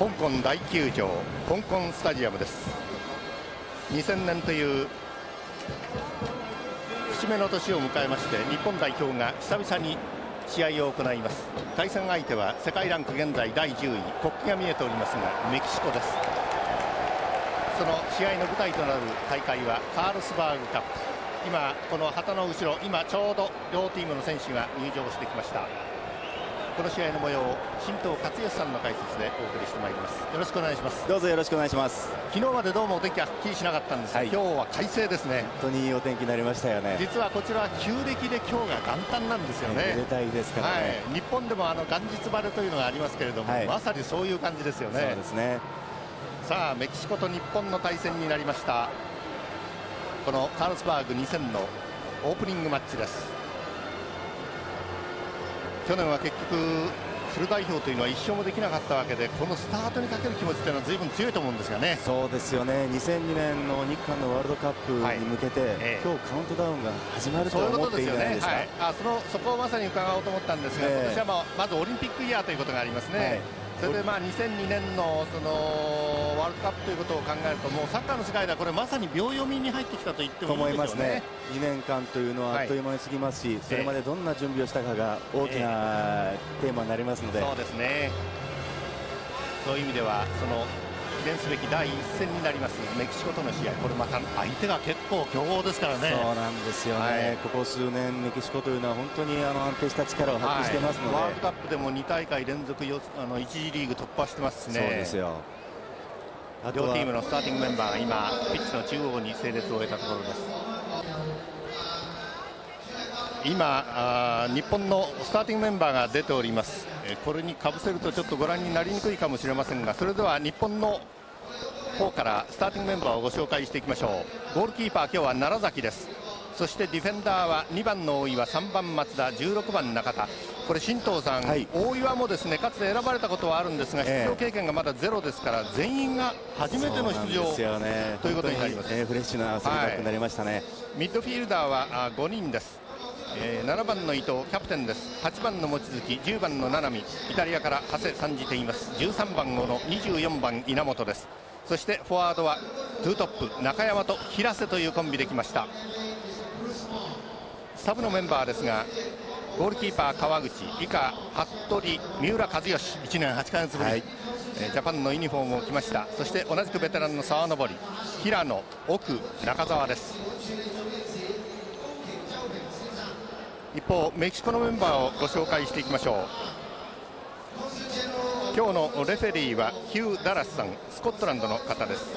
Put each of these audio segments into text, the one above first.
香港大球場香港スタジアムです。2000年という節目の年を迎えまして日本代表が久々に試合を行います。対戦相手は世界ランク現在第10位国旗が見えておりますがメキシコです。その試合の舞台となる大会はカールスバーグカップ。今この旗の後ろ今ちょうど両チームの選手が入場してきました。この試合の模様を新藤克義さんの解説でお送りしてまいります。よろしくお願いします。どうぞよろしくお願いします。昨日までどうもお天気ははっきりしなかったんですが、はい、今日は快晴ですね。本当にいいお天気になりましたよね。実はこちらは旧暦で今日が元旦なんですよね。めでたいですからね、はい、日本でもあの元日晴れというのがありますけれども、はい、まさにそういう感じですよね。そうですね。さあメキシコと日本の対戦になりましたこのカールスバーグ2000のオープニングマッチです去年は結局フル代表というのは一生もできなかったわけでこのスタートにかける気持ちというのは随分強いと思うんですがね。そうですよね。2002年の日韓のワールドカップに向けて、はいええ、今日カウントダウンが始まると思っていいんじゃないですか、ね。はい、あそのそこをまさに伺おうと思ったんですが、え、今年は、まあ、まずオリンピックイヤーということがありますね、はいそれでまあ2002年のそのワールドカップということを考えるともうサッカーの世界ではこれまさに秒読みに入ってきたと言ってもいいですよね。ね2年間というのはあっという間に過ぎますし、はい、それまでどんな準備をしたかが大きなテーマになりますので、えー、そうですね。そういう意味ではその記念すべき第一戦になります。メキシコとの試合、これまた相手が結構強豪ですからね。そうなんですよね、はい、ここ数年メキシコというのは本当にあの安定した力を発揮してますので、はい、ワールドカップでも2大会連続よあの1次リーグ突破してますしね。そうですよ。両チームのスターティングメンバーが今ピッチの中央に整列を終えたところです今日本のスターティングメンバーが出ております。これにかぶせるとちょっとご覧になりにくいかもしれませんがそれでは日本の方からスターティングメンバーをご紹介していきましょう。ゴールキーパー今日は楢崎です。そしてディフェンダーは2番の大岩3番松田16番中田。これ新藤さん、はい、大岩もですねかつて選ばれたことはあるんですが、出場経験がまだゼロですから全員が初めての出場、ね、ということになります、ね、フレッシュなセンバックになりましたね、はい、ミッドフィールダーは5人ですえー、7番の伊藤キャプテンです。8番の望月10番の七海。イタリアから長谷参じています。13番小野24番稲本です。そしてフォワードは2トップ中山と平瀬というコンビできました。サブのメンバーですがゴールキーパー川口以下服部三浦知良1年8か月ぶり、はい、えー、ジャパンのユニフォームを着ました。そして同じくベテランの沢登平野奥中澤です一方メキシコのメンバーをご紹介していきましょう。今日のレフェリーはヒュー・ダラスさんスコットランドの方です。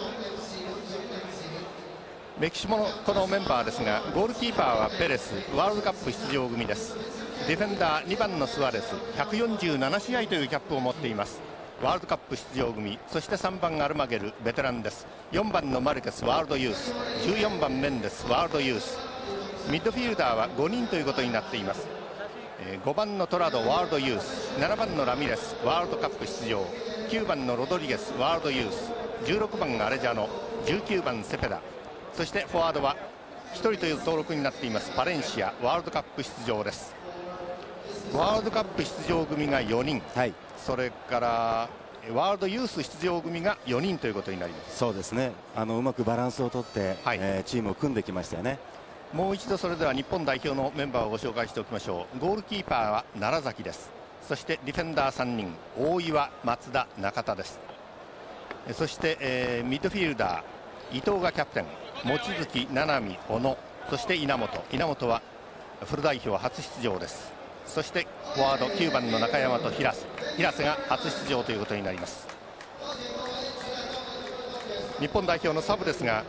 メキシコのこのメンバーですがゴールキーパーはペレスワールドカップ出場組です。ディフェンダー2番のスアレス147試合というキャップを持っています。ワールドカップ出場組そして3番アルマゲルベテランです。4番のマルケスワールドユース。14番メンデスワールドユース。ミッドフィールダーは5人ということになっています、え5番のトラドワールドユース7番のラミレスワールドカップ出場9番のロドリゲスワールドユース16番アレジャノ19番セペダそしてフォワードは1人という登録になっていますパレンシアワールドカップ出場です。ワールドカップ出場組が4人、はい、それからワールドユース出場組が4人ということになります。そうですね。あのうまくバランスをとって、はい、えー、チームを組んできましたよねもう一度それでは日本代表のメンバーをご紹介しておきましょう。ゴールキーパーは楢崎です。そしてディフェンダー3人大岩松田中田です。そして、えー、ミッドフィールダー伊藤がキャプテン。望月七海小野。そして稲本。稲本はフル代表初出場です。そしてフォワード9番の中山と平瀬。平瀬が初出場ということになります。日本代表のサブですが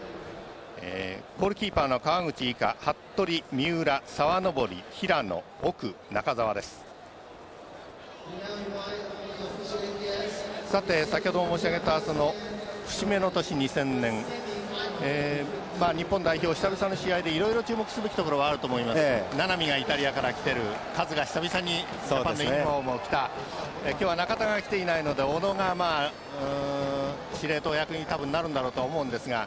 えー、ゴールキーパーの川口以下服部、三浦、沢登平野、奥、中澤です。さて先ほど申し上げたその節目の年2000年、えーまあ、日本代表久々の試合でいろいろ注目すべきところはあると思います、ええ、七海がイタリアから来てるカズが久々にジャパンのユニフォームを着た、えー、今日は中田が来ていないので小野が、まあ、司令塔役に多分なるんだろうと思うんですが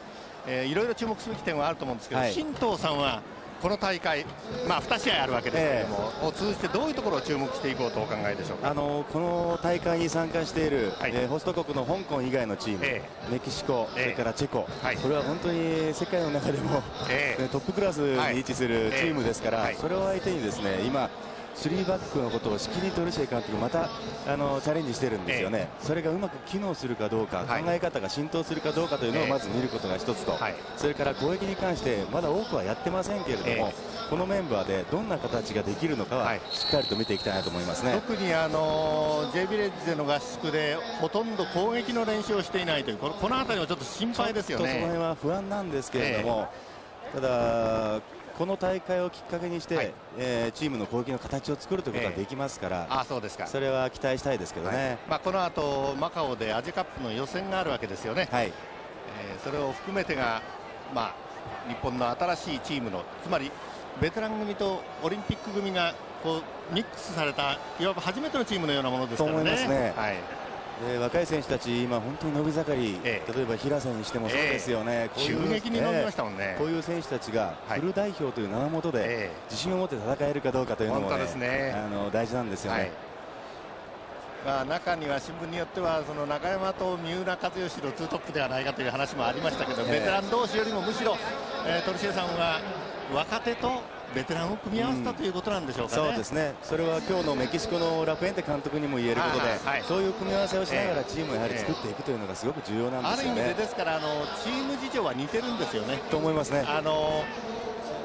えー、いろいろ注目すべき点はあると思うんですけど、はい、新藤さんはこの大会、まあ、2試合あるわけですけれども、えー、を通じてどういうところを注目していこうとお考えでしょうか？あのこの大会に参加している、はい、えー、ホスト国の香港以外のチーム、えー、メキシコ、それからチェコ、はい、これは本当に世界の中でも、えー、トップクラスに位置するチームですから、それを相手にですね今、3バックのことをしきりトルシェ監督またあのチャレンジしてるんですよね、えそれがうまく機能するかどうか、はい、考え方が浸透するかどうかというのをまず見ることが一つと、はい、それから攻撃に関してまだ多くはやってませんけれども、えこのメンバーでどんな形ができるのかはしっかりと見ていきたいなと思いますね。特にあの J ビレッジでの合宿でほとんど攻撃の練習をしていないというこのこの辺りはちょっと心配ですよね。その辺は不安なんですけれども、ただこの大会をきっかけにして、はい、えー、チームの攻撃の形を作るということができますから、えー、あそうですか。それは期待したいですけどね、はい、まあ、この後マカオでアジアカップの予選があるわけですよね、はい、えー、それを含めてが、まあ、日本の新しいチームのつまりベテラン組とオリンピック組がこうミックスされたいわば初めてのチームのようなものですからね。ね。はいで若い選手たち、今、本当に伸び盛り、ええ、例えば平瀬にしてもそうですよね、急激に伸びましたもんね、こういう選手たちがフル代表という名のもとで、自信を持って戦えるかどうかというのも、ねね、あの大事なんですよね。はい。まあ、中には新聞によってはその中山と三浦知良のツートップではないかという話もありましたけど、ベテラン同士よりもむしろ、えー、鳥重さんは若手とベテランを組み合わせたということなんでしょうか、ね。そうですね。それは今日のメキシコのラプエンテ監督にも言えることで、はい、そういう組み合わせをしながらチームをやはり作っていくというのがすごく重要なんですよね、ある意味でですからあのチーム事情は似てるんですよね。と思いますね。あの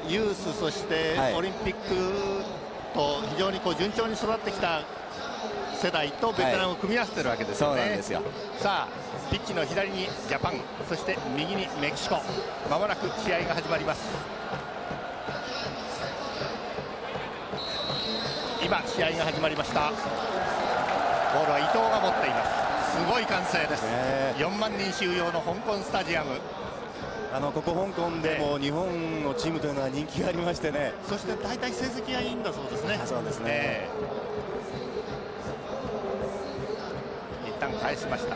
ユースそしてオリンピックと非常にこう順調に育ってきた世代とベテランを組み合わせてるわけですよね、はい、さあピッチの左にジャパンそして右にメキシコ。まもなく試合が始まります今試合が始まりました。ボールは伊藤が持っています。すごい歓声です、4万人収容の香港スタジアム。あのここ香港でも日本のチームというのは人気がありましてね。そして大体成績がいいんだそうですね。そうですね、えー、一旦返しました。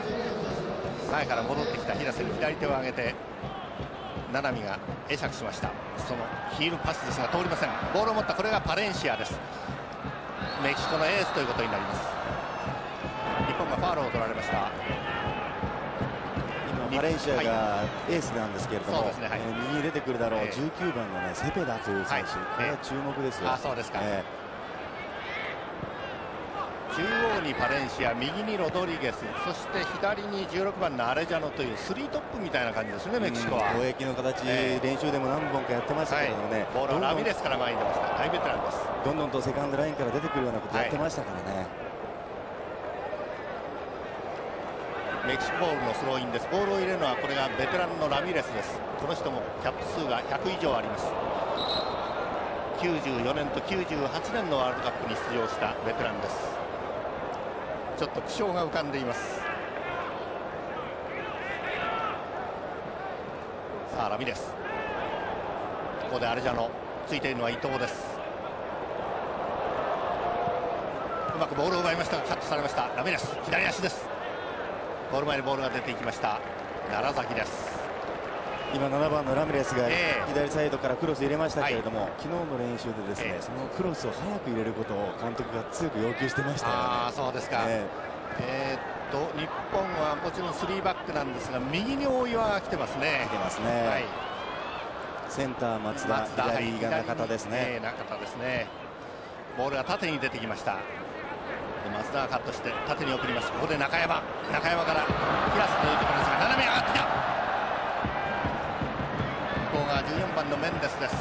前から戻ってきた平瀬に左手を上げて七海が会釈しました。そのヒールパスですが通りません。ボールを持ったこれがパレンシアですメキシコのエースということになります。日本がファールを取られました。今バレンシアがエースなんですけれども、ねはい、右に出てくるだろう、えー、19番の、ね、セペダという選手、はい、これは注目ですよ、あそうですか、えー、中央にパレンシア右にロドリゲスそして左に16番のアレジャノというスリートップみたいな感じですねメキシコは。攻撃の形、えー、練習でも何本かやってましたけどね、はい、ボールはラミレスから前に出ました大ベテランですどんどんとセカンドラインから出てくるようなことやってましたからね、メキシコボールのスローインです。ボールを入れるのはこれがベテランのラミレスです。この人もキャップ数が100以上あります。94年と98年のワールドカップに出場したベテランですちょっと苦笑が浮かんでいます。さあラミレスここでアレジャノついているのは伊藤です。うまくボールを奪いましたがカットされました。ラミレス左足です。ゴール前にボールが出ていきました。奈良崎です。今7番のラミレスが左サイドからクロス入れましたけれども、昨日の練習でですね、そのクロスを早く入れることを監督が強く要求してましたよね。あそうですか、えー、えー、っと日本はもちろん3バックなんですが右に大岩が来てますね。来てますね。はい、センター松田、松田左が中田ですね、えー、中田ですね。ボールが縦に出てきました。松田がカットして縦に送ります。ここで中山。中山からピラスというところですが斜め上がってきた14番のメンデスです。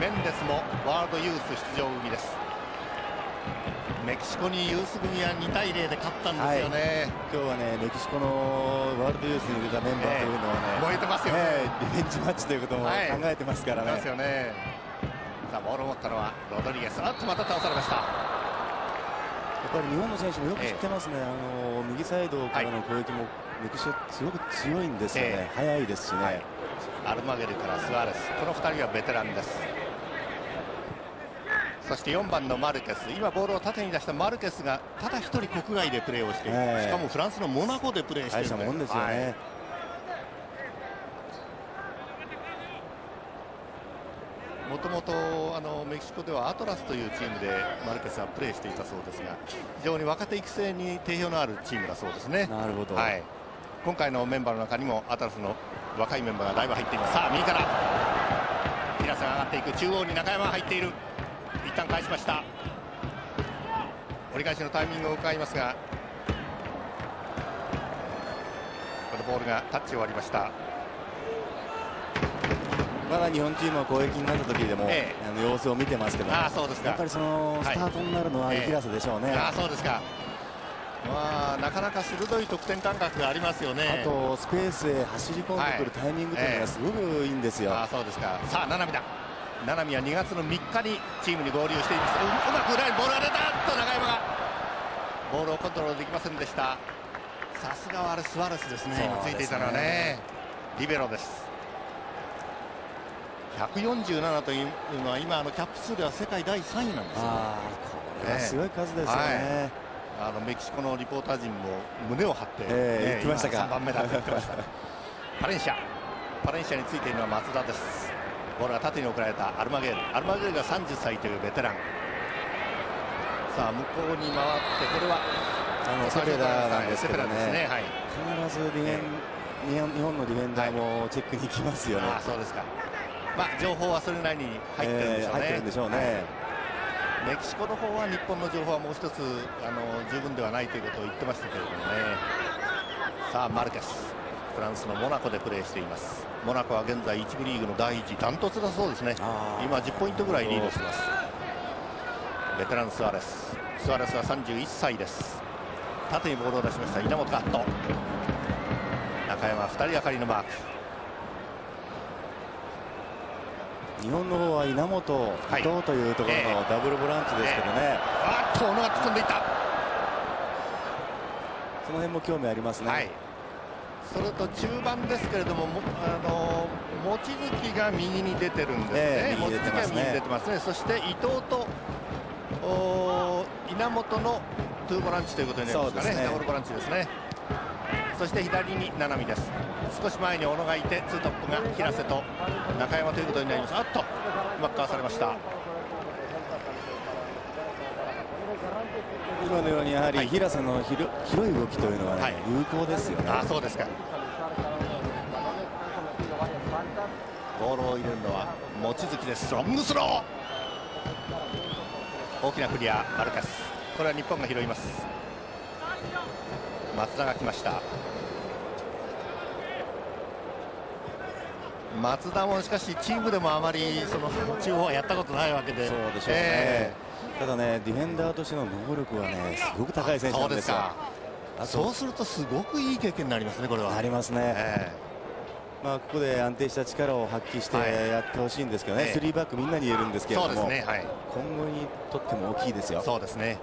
メンデスもワールドユース出場組です。メキシコにユース組は2対0で勝ったんですよね、はい、今日はねメキシコのワールドユースに出たメンバーというのはね、えー、燃えてますよね、リベンジマッチということも考えてますからね、はい、ますよね。さあボールを持ったのはロドリゲス。あっとまた倒されました。っぱり日本の選手もよく知ってますね、えあの右サイドからの攻撃もメキシコすごく強いんですよね、いですしね、はい、アルマゲルからスアレス。この2人はベテランです。そして4番のマルケス。今ボールを縦に出したマルケスがただ1人国外でプレーをしている、えしかもフランスのモナコでプレーしている。もんですよね、はい。もともとあのメキシコではアトラスというチームでマルケスはプレーしていたそうですが非常に若手育成に定評のあるチームだそうですね。なるほど、はい、今回のメンバーの中にもアトラスの若いメンバーがだいぶ入っています。さあ右から。平瀬が上がっていく。中央に中山が入っている。一旦返しました。折り返しのタイミングを伺いますがこのボールがタッチ終わりました。まだ日本チームは攻撃になった時でも、ええ、あの様子を見てますけど、あそうですか。やっぱりそのスタートになるのは平瀬でしょうね。あそうですかまあ、なかなか鋭い得点感覚がありますよね。あとスペースへ走り込んでくるタイミングというのがすごくいいんですよ、あそうですか。さあ七海だ。七海は2月の3日にチームに合流しています。うまく裏にボールが出た。と中山が。ボールをコントロールできませんでした。さすがはあれスワレスですね。今ついていたのはね。リベロです。147というのは今あのキャップ数では世界第3位なんですよ、これはすごい数ですよね、はいあのメキシコのリポーター陣も胸を張って、えー、言ってましたか？3番目だと言ってました。パレンシア。パレンシアについているのは松田です。ボールが縦に送られたアルマゲール。アルマゲールが30歳というベテラン。さあ向こうに回ってこれはあのセペラなんですけどね、ね。はい、必ずディフェン、えー、日本のディフェンダーもチェックに行きますよね、あそうですか。まあ情報はそれなりに入ってるんでしょうね、えー、入ってるんでしょうね、はいメキシコの方は日本の情報はもう一つあの十分ではないということを言ってましたけれどもね。さあマルケスフランスのモナコでプレーしています。モナコは現在1部リーグの第1ダントツだそうですね。今10ポイントぐらいリードしてます。ベテランスアレス。スアレスは31歳です。縦にボールを出しました。稲本カット中山2人がかりのマーク日本の方は稲本、伊藤というところのダブルボランチですけどね、えー、あっと小野が突っ込んでいった。その辺も興味ありますね、はい、それと中盤ですけれどもあの望月が右に出てるんですね、えー、右に出てますね。そして伊藤と稲本のトゥーボランチということになりますかね。ね。ダブルボランチですねそして左に七海です。少し前に小野がいてツートップが平瀬と中山ということになります。あっとうまくかわされました。今のようにやはり平瀬の広い動きというのは、ねはい、有効ですよね。あそうですか。ボールを入れるのは望月です。ロングスロー。大きなクリアマルカス。これは日本が拾います松田が来ました。松田もしかしチームでもあまりその中央はやったことないわけで。そうでしょうね、えー、ただねディフェンダーとしての能力はねすごく高い選手なんですよ。そうするとすごくいい経験になりますねこれは。ありますね、えー、まあ、ここで安定した力を発揮してやってほしいんですけどね、はい、3バックみんなに言えるんですけれども、ねはい、今後にとっても大きいですよ。そうですね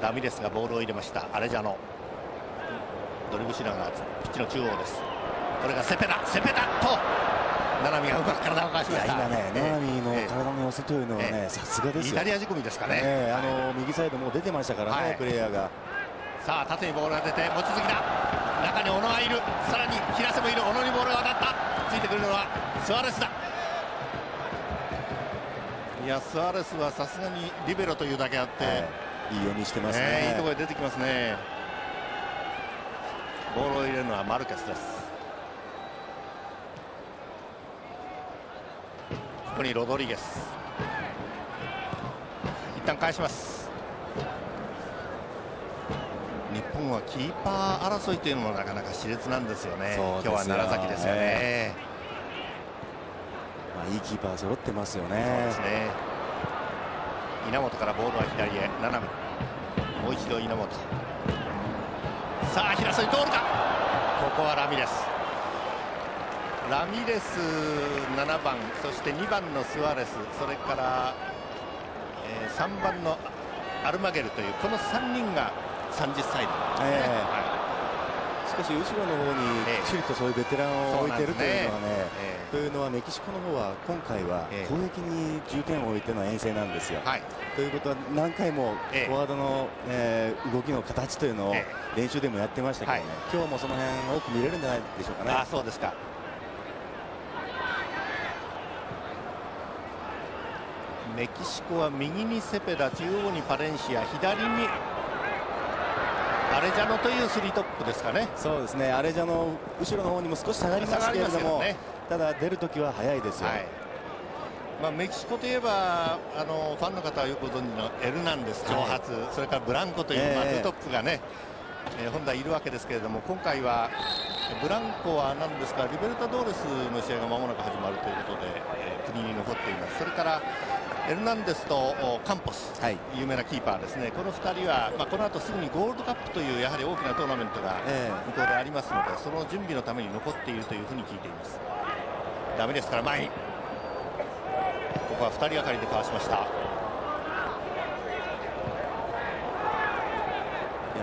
ラミレスがボールを入れました。アレジャノドリブルしながらピッチの中央です。これがセペダセペダと。七海がうまく体を返しました。今ね七海の体の寄せというのはねさすがですイタリア仕込みですかね、えー、あの右サイドも出てましたからね、はい、プレイヤーが。さあ縦にボールが出て望月だ。中に小野がいる。さらに平瀬もいる。小野にボールが当たった。ついてくるのはスアレスだ。いやスアレスはさすがにリベロというだけあって、はい、いい読みしてますね、えー、いいところで出てきますね。ボールを入れるのはマルケスです。ここにロドリゲス。一旦返します。日本はキーパー争いというのもなかなか熾烈なんですよね。今日は楢崎ですよね、まあ、いいキーパー揃ってますよね。そうですね稲本からボールは左へ。斜め。もう一度稲本。さあ平曽に通るか。ここはラミレス。ラミレス7番。そして2番のスアレス。それから、えー、3番のアルマゲルというこの3人が30歳ですね、えーはい少し後ろの方にきちりとそういうベテランを置いているというのはね、というのはメキシコの方は今回は攻撃に重点を置いての遠征なんですよ。はい、ということは何回もフォワードの、えー、動きの形というのを練習でもやってましたけどね、はい、今日もその辺多く見れるんじゃないでしょうかね。あそうですか。メキシコは右にセペダ中央にパレンシア左にアレジャノというスリートップですかね。そうですね。アレジャノ後ろの方にも少し下がりますけれども、ね、ただ出るときは早いですよ、はい、まあ、メキシコといえばあのファンの方はよくご存知のエルナンデス長髪、はい、それからブランコという、えー、まあ、2トップがね、えー、本来いるわけですけれども今回はブランコは何ですかリベルタドーレスの試合がまもなく始まるということで、えー、国に残っています。それからエルナンデスとカンポス、はい、有名なキーパーですね。この2人は、まあ、この後すぐにゴールドカップというやはり大きなトーナメントが向こうでありますので、その準備のために残っているというふうに聞いています。ダメですから前に。ここは2人がかりでかわしました。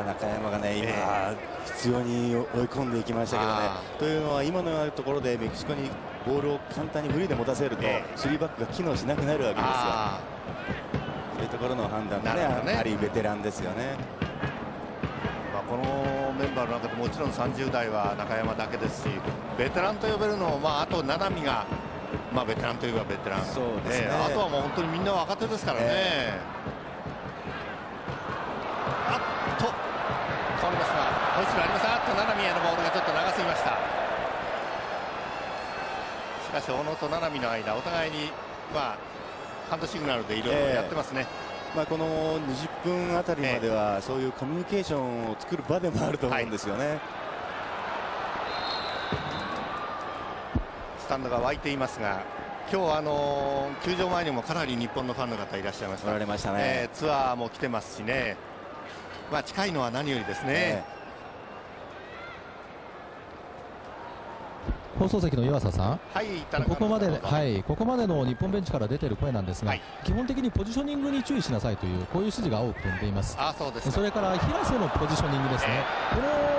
中山がね今、必要に追い込んでいきましたけどね。というのは今のようなところでメキシコにボールを簡単にフリーで持たせると、スリーバックが機能しなくなるわけですよ。そういうところの判断がねやはりベテランですよね。まあ、このメンバーの中でもちろん30代は中山だけですしベテランと呼べるのも、まあ、あと七海が、まあ、ベテランといえばベテランそうですね、あとはもう本当にみんな若手ですからね。えーホイッスルあります。あっと七海へのボールがちょっと長すぎました。しかし小野と七海の間お互いにまあハンドシグナルでいろいろやってますね、えー、まあ、この20分あたりまでは、そういうコミュニケーションを作る場でもあると思うんですよね、はい、スタンドが沸いていますが今日あの球場前にもかなり日本のファンの方いらっしゃいました、られましたね、えー、ツアーも来てますしね、まあ、近いのは何よりですね。えー放送席の岩佐さん、はい、ここまで、はい、ここまでの日本ベンチから出ている声なんですが、はい、基本的にポジショニングに注意しなさいというこういう指示が多く飛んでいます。あそうですそれから平瀬のポジショニングですね。えー、この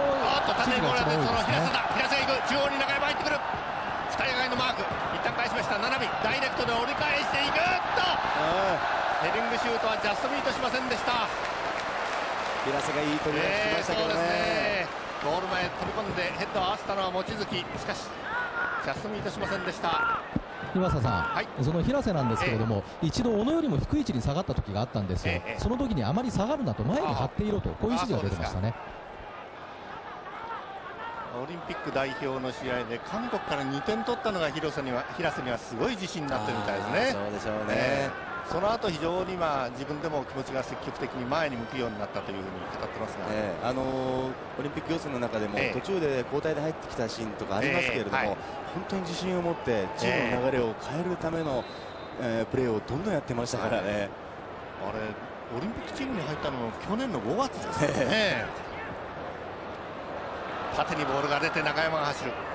指示が一番多いですね。平瀬が行く、中央に中山入ってくる。二人がいのマーク、一旦返しました。七海ダイレクトで折り返していくと。ヘディングシュートはジャストミートしませんでした。平瀬がいい取りがつきましたけどね。えー、ねゴール前飛び込んでヘッドを合わせたのは望月。しかしキャストミートしませんでした。岩佐さん、はい、その平瀬なんですけれども、えー、一度小野よりも低い位置に下がった時があったんですよ、えー、その時にあまり下がるなと前に張っていろとこういう指示が出てましたね。オリンピック代表の試合で韓国から2点取ったのが広瀬には平瀬にはすごい自信になってるみたいですね。そうでしょうね、えーその後非常にまあ自分でも気持ちが積極的に前に向くようになったというふうに語ってますが、えー、あのー、オリンピック予選の中でも途中で交代で入ってきたシーンとかありますけれども、えーはい、本当に自信を持ってチームの流れを変えるための、えー、プレーをどんどんやってましたからね。あれオリンピックチームに入ったのも去年の5月ですよね。縦にボールが出て中山が走る。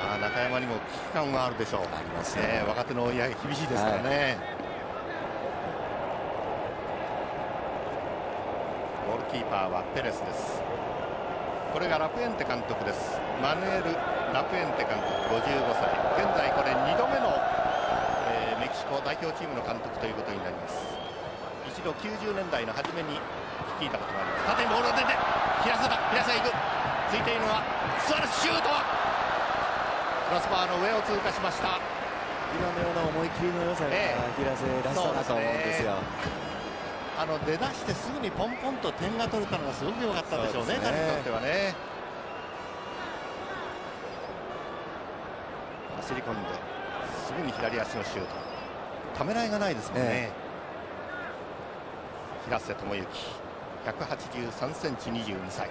あ中山にも危機感はあるでしょう。ありますね、若手の追い上げ厳しいですからね、はい、ゴールキーパーはペレスです。これがラプエンテ監督です。マヌエル・ラプエンテ監督55歳。現在これ2度目の、えー、メキシコ代表チームの監督ということになります。一度90年代の初めに率いたことがあります。縦にボールが出て平瀬だ。平瀬が行く。ついているのはスアレスシュートはクロスバーの上を通過しました。今のような思い切りの良さが平瀬らしさだと思うんですよ、あの出だしてすぐにポンポンと点が取れたのがすごく良かったでしょうね、彼にとってはね。走り込んですぐに左足のシュート。ためらいがないですもんね、え平瀬智之183センチ22歳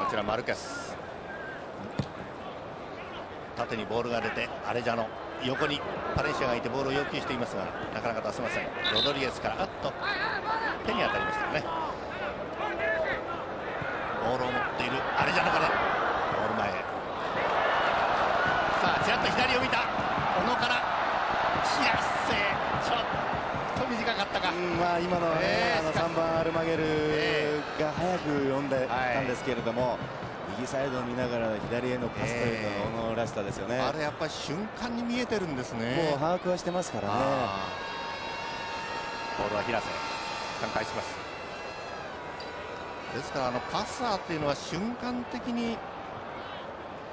こちらマルケス。縦にボールが出てアレジャノ横にパレンシアがいてボールを要求していますがなかなか出せません。ロドリゲスからあっと手に当たりましたね。ボールを持っているアレジャノからゴール前へ。さあちらっと左を見た小野から平瀬ちょっと短かったか、まあ、今のね、えー、あの3番アルマゲル、えーが早く読んでたんですけれども、はい、右サイドを見ながら左へのパスというのが小野らしさですよね、あれやっぱり瞬間に見えてるんですね。もう把握はしてますからね。ボールは平瀬挽回します。ですからあのパスサーっていうのは瞬間的に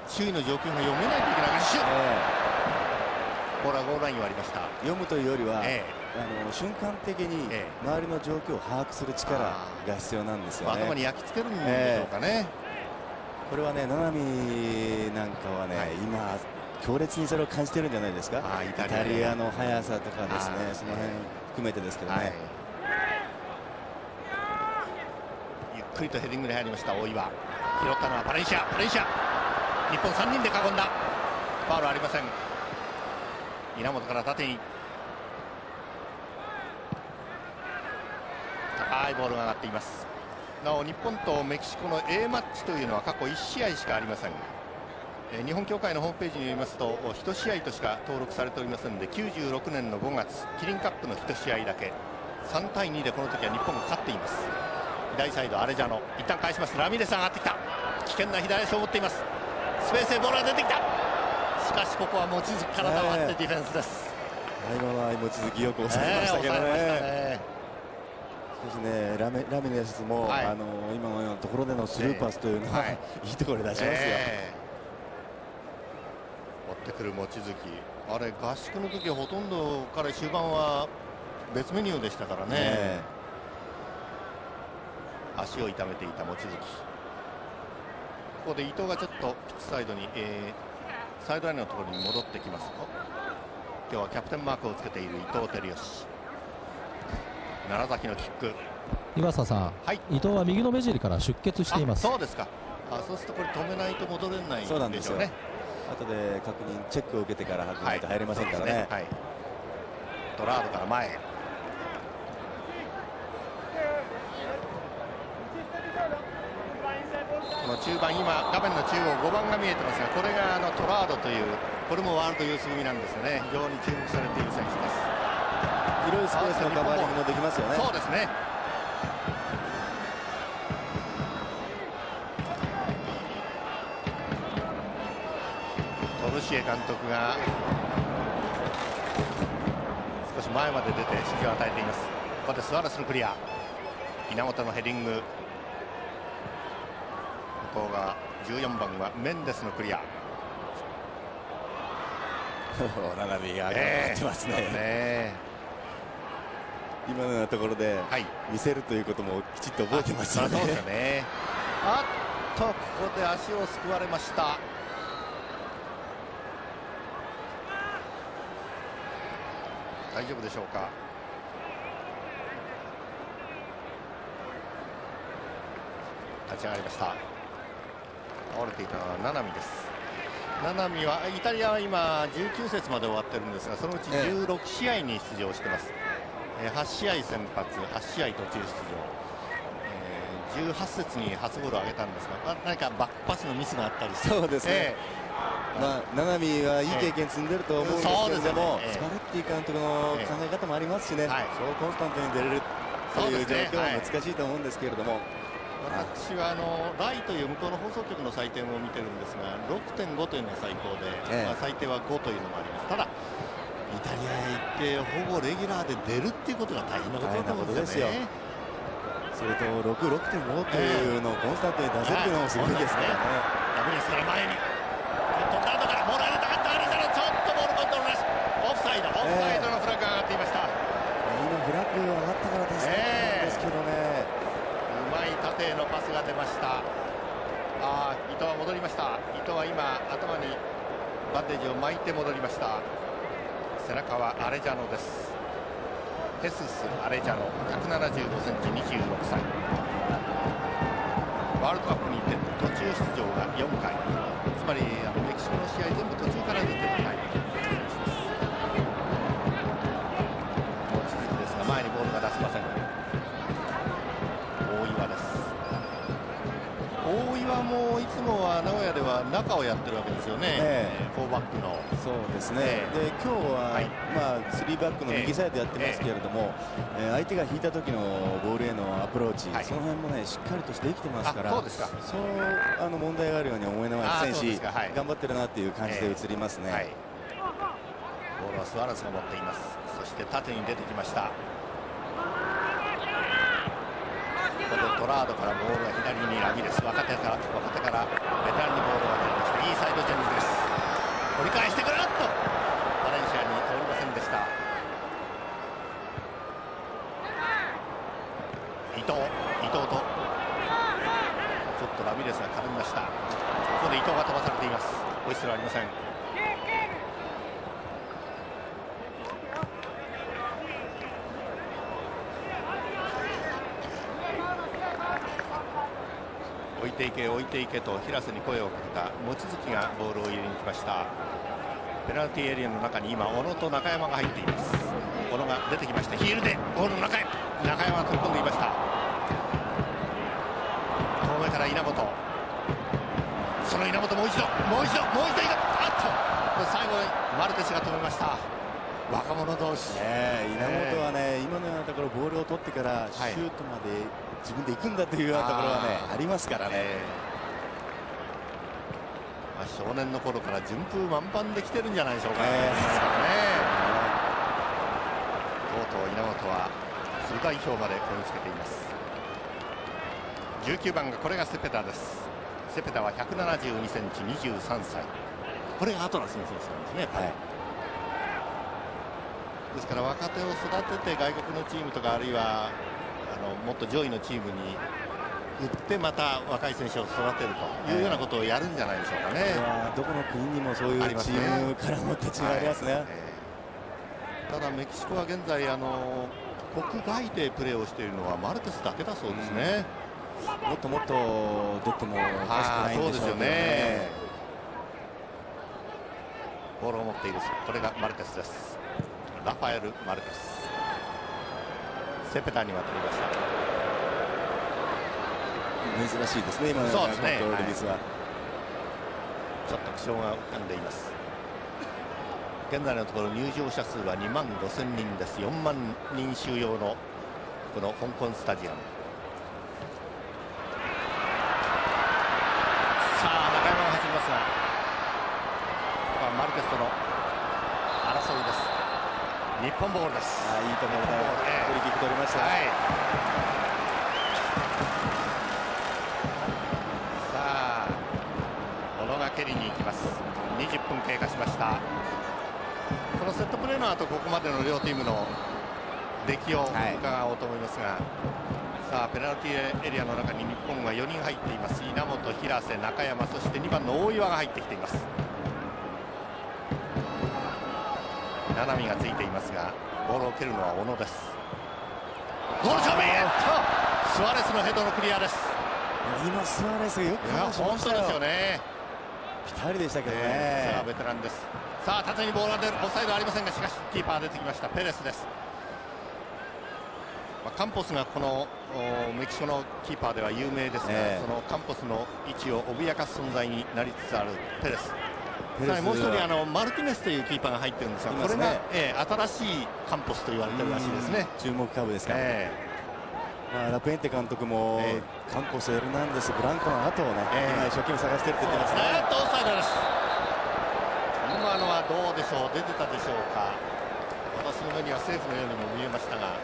周囲の状況が読めないといけないシュッ、えー、ボールはゴールラインを割りました。読むというよりは、えー、あの瞬間的に周りの状況を把握する力が必要なんですよね、頭に焼き付けるんでしょうかね、これはね、七海なんかはね、はい、今、強烈にそれを感じてるんじゃないですか、イタリアの速さとかですね、その辺含めてですけどね、はい、ゆっくりとヘディングに入りました大岩、拾ったのはパレンシア、パレンシア、日本3人で囲んだ、ファウルありません、稲本から縦に。高いボールが上がっています。なお日本とメキシコの A マッチというのは過去1試合しかありません。え日本協会のホームページによりますと1試合としか登録されておりませんので96年の5月キリンカップの1試合だけ3対2でこの時は日本が勝っています。左サイドアレジャノ一旦返します。ラミレス上がってきた。危険な左足を持っています。スペースへボールが出てきた。しかしここは望月体を張ってディフェンスです、えー、今は望月よく抑えましたけどね、えーですねラメラミネスも、はい、あの今のようなところでのスルーパスというのは、えー、い。いところで出しますよ。えーってくる望月。あれ合宿の時はほとんど彼終盤は別メニューでしたからね、ね、足を痛めていた望月。ここで伊藤がちょっとピッチサイドに、えー、サイドラインのところに戻ってきます今日はキャプテンマークをつけている伊藤照吉楢崎のキック。岩佐さん、はい、伊藤は右の目尻から出血しています。そうですか。あそうするとこれ止めないと戻れないんでしょうね。後で確認チェックを受けてから外ないと入れませんからね。はいね。はい、トラードから前。この中盤今画面の中央5番が見えてますがこれがあのトラードというこれもワールドユース組なんですよね。非常に注目されている選手です広いスペースのカバーリングもできますよね。そうですね。シエ監督が少し前まで出て指示を与えています。ここでスアレスのクリア。稲本のヘディング。向こうが14番はメンデスのクリア。ラナビが上がってますね。えー、今のようなところで見せるということもきちっと覚えてますよね。ね。あっとここで足をすくわれました。大丈夫でしょうか？立ち上がりました。倒れていたのは七海です。七海はイタリアは今19節まで終わってるんですがそのうち16試合に出場してます、えー、8試合先発8試合途中出場、えー、18節に初ゴールを挙げたんですが何かバックパスのミスがあったり。してそうですね、えーまあ、七海はいい経験積んでると思うんですけれども、スパレッティ監督の考え方もありますしね、そうコンスタントに出れるという状況は難しいと思うんですけれども。私はあのライという向こうの放送局の採点を見てるんですが6.5というのが最高で、まあ、最低は5というのもあります。ただってほぼレギュラーで出るっていうことが大変なことだと思うんですよね。それと6、6.5というのをコンスタントに出せるというのもすごいですからね。ダブルスから前にちょっとボールコントロールなしオフサイドオフサイドのフラッグが上がっていました、今フラッグ上がったから助かったんですけどね、うまい縦へのパスが出ました。あ伊藤は戻りました。伊藤は今頭にバンデージを巻いて戻りました背中はアレジャノです。ヘスス・アレジャノ1 7 5センチ26歳ワールドカップに行って途中出場が4回。まりあのメキシコの試合全部途中から出てるタイプ前にボールが出せません大岩です。大岩もいつもは名古屋では中をやってるわけですよね、えー、フォーバックのそうですね、えー、で今日は、はい、まあ、3バックの右サイドやってますけれども、えー、相手が引いた時のボールへのアプローチ、はい、その辺もねしっかりとしてできてますからそうあの問題があるように思いながら選手、はい、頑張ってるなっていう感じで映りますね、はい、ボールはスワラスが持っています。そして縦に出てきました。ここでトラードからボールが左にラミレス。若手から若手からベテランにボールが出ましていいサイドチェンジです。折り返してくるっとバレンシアに通りませんでした伊藤伊藤とちょっとラミレスが絡みましたここで伊藤が飛ばされていますホイッスルありません。置いていけ置いていけと平瀬に声をかけた望月がボールを入れに来ました。ペナルティーエリアの中に今小野と中山が入っています。小野が出てきました。ヒールでゴールの中へ。中山が飛び込んでいました。遠目から稲本。その稲本もう一度もう一度もう一度いあっと。最後マルテスが止めました。若者同士、ね、稲本はね、今のようなところボールを取ってからシュートまで自分で行くんだというようなところはねありますからね、まあ、少年の頃から順風満帆できてるんじゃないでしょうか、え。ー、とうとう稲本はフル代表までこぎつけています。19番がこれがセペダですセペダは172センチ23歳。これがアトラスの選手なんですね、はい、ですから若手を育てて外国のチームとかあるいはあのもっと上位のチームに売ってまた若い選手を育てるというようなことをやるんじゃないでしょうかね。どこの国にもそういうチームからも立ちがありますね。はい。えー、ただメキシコは現在あの国外でプレーをしているのはマルテスだけだそうですね。うん、もっともっと出てもおかしくないんでしょうね。ねボールを持っているこれがマルテスです。ラファエル・マルテス。セペタに渡りました珍しいですね今のそうですね、はい、ちょっと気象が浮かんでいます現在のところ入場者数は2万5000人です4万人収容のこの香港スタジアムさあ中山が走りますがここはマルケスとの争いです日本ボールです。あいいところでフリーキック取りました、はい、さあ小野が蹴りに行きます。20分経過しました。このセットプレーの後ここまでの両チームの出来を伺おうと思いますが、はい、さあペナルティーエリアの中に日本が4人入っています。稲本平瀬中山そして2番の大岩が入ってきています。七海がついていますがボールを蹴るのは小野です。とスアレスのヘッドのクリアです。今スアレスよく本当ですよね。ピタリでしたけどね、えー、さあベテランです。さあ縦にボールが出る。オフサイドありませんがしかしキーパー出てきました。ペレスです。まあ、カンポスがこのメキシコのキーパーでは有名ですが、えー、そのカンポスの位置を脅かす存在になりつつあるペレスはい、もう一人あのマルティネスというキーパーが入ってるんですが、これが、えー、新しいカンポスと言われてるらしいですね。注目株ですか。ら、え。ー、まあ、ラプエンテ監督も、えー、カンポス、エルナンデス、ブランコの後をね、えー、今一生懸命探してるって言ってますね。えー、とオフサイドです今のはどうでしょう出てたでしょうか。私の目にはセーフのようにも見えましたが。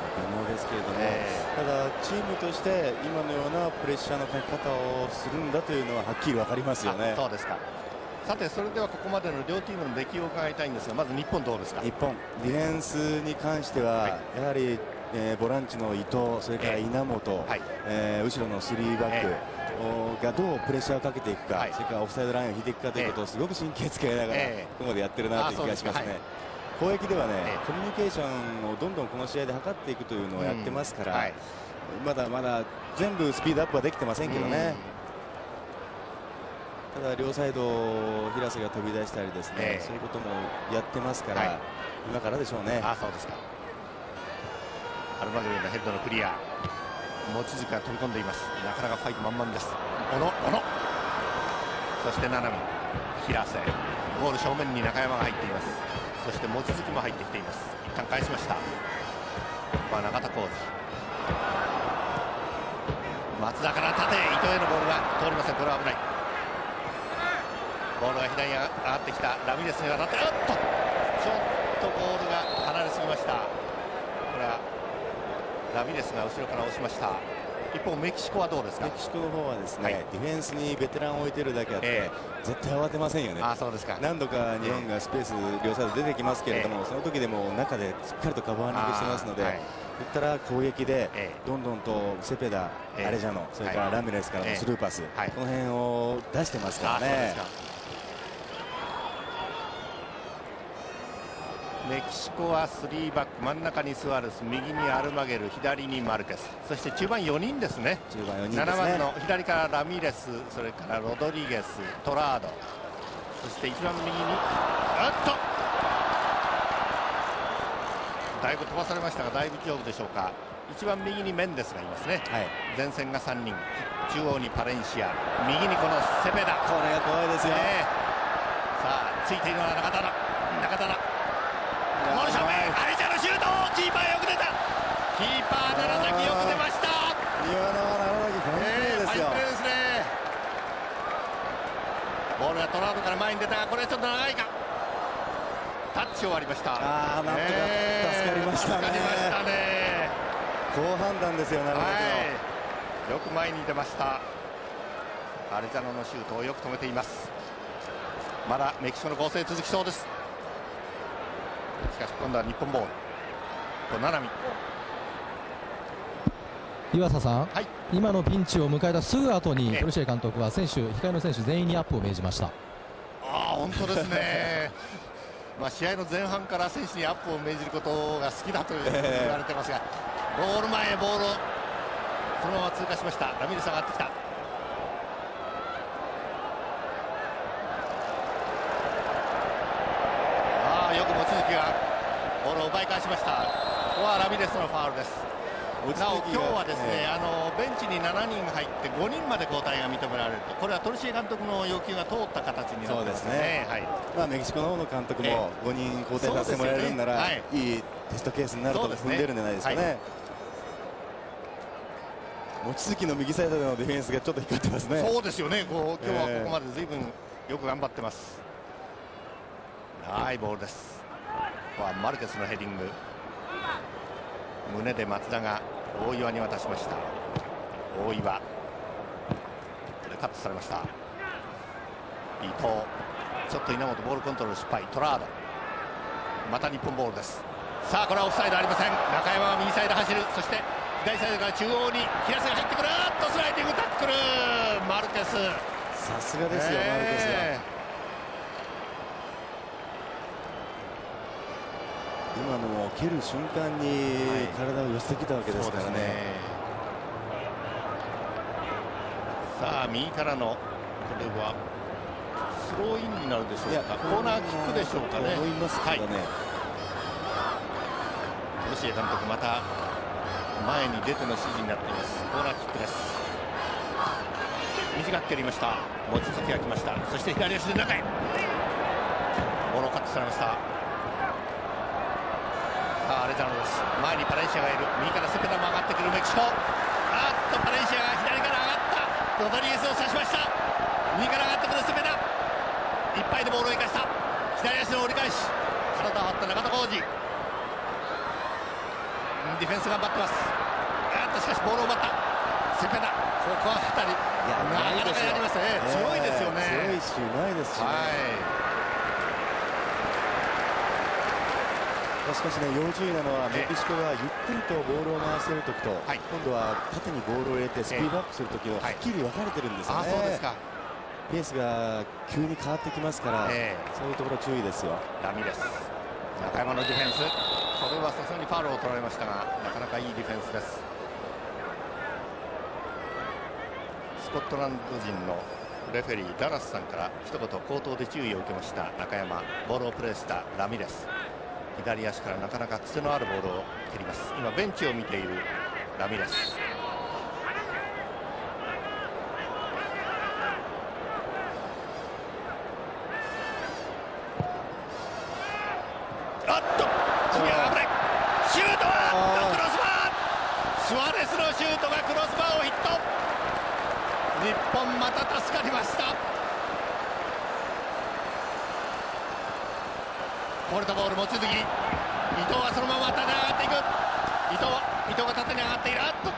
微妙ですけれども、えー、ただチームとして今のようなプレッシャーのかけ方をするんだというのははっきり分かりますよね。そうですかさてそれではここまでの両チームの出来を伺いたいんですがまず日本どうですか？日本ディフェンスに関しては、はい、やはり、えー、ボランチの伊藤それから稲本、えー、えー、後ろのスリーバック、えー、がどうプレッシャーをかけていくか、はい、それからオフサイドラインを引いていくかということをすごく神経つけながら、ここまでやってるなという気がしますね。攻撃ではね、コミュニケーションをどんどんこの試合で測っていくというのをやってますから、うん。はい、まだまだ全部スピードアップはできてませんけどね。うんただ両サイド平瀬が飛び出したりですね、えー、そういうこともやってますから、はい、今からでしょうね。あそうですか。アルマグリのヘッドのクリア。望月が飛び込んでいます。なかなかファイト満々です。小野小野。そして七海平瀬。ゴール正面に中山が入っています。そして望月も入ってきています。一旦返しました。ここは永田浩二。松田から縦伊藤へのボールが通りません。これは危ないボールが左に上がってきた。ラミレスに渡っておっと！ちょっとボールが離れすぎました。これはラミレスが後ろから押しました。一方メキシコはどうですか？メキシコの方はですね、はい、ディフェンスにベテランを置いてるだけあって、えー、絶対慌てませんよね。あそうですか。何度か日本がスペース両サイド出てきますけれども、えー、その時でも中でしっかりとカバーニングしてますので、はい、ったら攻撃でどんどんとセペダ、アレジャノそれからラミレスからのスルーパス、この辺を出してますからね。メキシコは3バック真ん中にスアレス右にアルマゲル左にマルケス。そして中盤4人ですね。中盤4人、ね、7番の左からラミレスそれからロドリゲストラード。そして一番右にあっと！だいぶ飛ばされましたがだいぶ丈夫でしょうか。一番右にメンデスがいますね、はい、前線が3人。中央にパレンシア。右にこのセペダ。これが怖いですよ、ね、さあついているのは中田だ。中田だモル正面アレジャのシュートキーパーよく出たキーパー楢崎よく出ました今のは楢崎ファインプレーですよ、えー、ですねボールがトラウトから前に出たがこれちょっと長い。かタッチ終わりましたああなんとか助かりましたね,、えー、好判断ですよ楢崎の、よく前に出ましたアレジャノのシュートをよく止めてい。ますまだメキシコの攻勢続きそうですしかし今度は日本ボールと七海。岩佐さん、はい、今のピンチを迎えたすぐ後にトルシエ監督は選手控えの選手全員にアップを命じました。ああ本当ですね。まあ試合の前半から選手にアップを命じることが好きだと言われてますが、ゴール前ボールをそのまま通過しました。ラミレス上がってきたしました。ここはラミレスのファウルです。なお今日はですね、えー、あのベンチに7人入って5人まで交代が認められる。とこれはトルシエ監督の要求が通った形になってますね、ね、はい、まあ、メキシコの方の監督も5人交代させてもらえるんなら、ね。はい、いいテストケースになると踏んでるんじゃないですかね。望月の右サイドでのディフェンスがちょっと光ってますね。そうですよね。こう今日はここまでずいぶんよく頑張ってます。長いボールです。こはマルケスのヘディング。胸で松田が大岩に渡しました。大岩。これカットされました。伊藤。ちょっと稲本ボールコントロール失敗。トラード。また日本ボールです。さあこれはオフサイドありません。中山は右サイド走る。そして左サイドから中央に平瀬が入ってくる。あっとスライディングタックル。マルケス。さすがですよ、えーマルケスは。今のも蹴る瞬間に体を寄せてきたわけですからね。はい、ね。さあ右からのこれはスローインになるでしょうか。コーナーキックでしょうかね。思いますけどね。ロシア監督また前に出ての指示になっています。コーナーキックです。短く蹴りました。望月が来ました。そして左足で中へ。ボールをカットされましたです。前にパレンシアがいる。右からセペダも上がってくるメキシコ。あっとパレンシアが左から上がった。ロドリゲスを刺しました。右から上がってくるセペダ。いっぱいでボールを生かした。左足の折り返し。体を張った中田浩二。ディフェンス頑張ってます。あっとしかしボールを奪った。セペダ。ここは2人なかなかやりますね、強いですよね。強いしうまいですし、ね、はいしかしね要注意なのはメキシコがゆっくりとボールを回している時と、はい、今度は縦にボールを入れてスピードアップする時をはっきり分かれてるんですよね、そうですか。ペースが急に変わってきますから、えー、そういうところ注意ですよ。ラミレス中山のディフェンス。これはさすがにファウルを取られましたがなかなかいいディフェンスです。スコットランド人のレフェリーダラスさんから一言口頭で注意を受けました中山。ボールをプレーしたラミレス左足からなかなか癖のあるボールを蹴ります。今ベンチを見ているラミレスあっと危ないシュートはクロスバースワレスのシュートがクロスバーをヒット日本また助かりましたこれたボール望月伊藤はそのまま縦に上がっていく伊藤伊藤が縦に上がっているあっと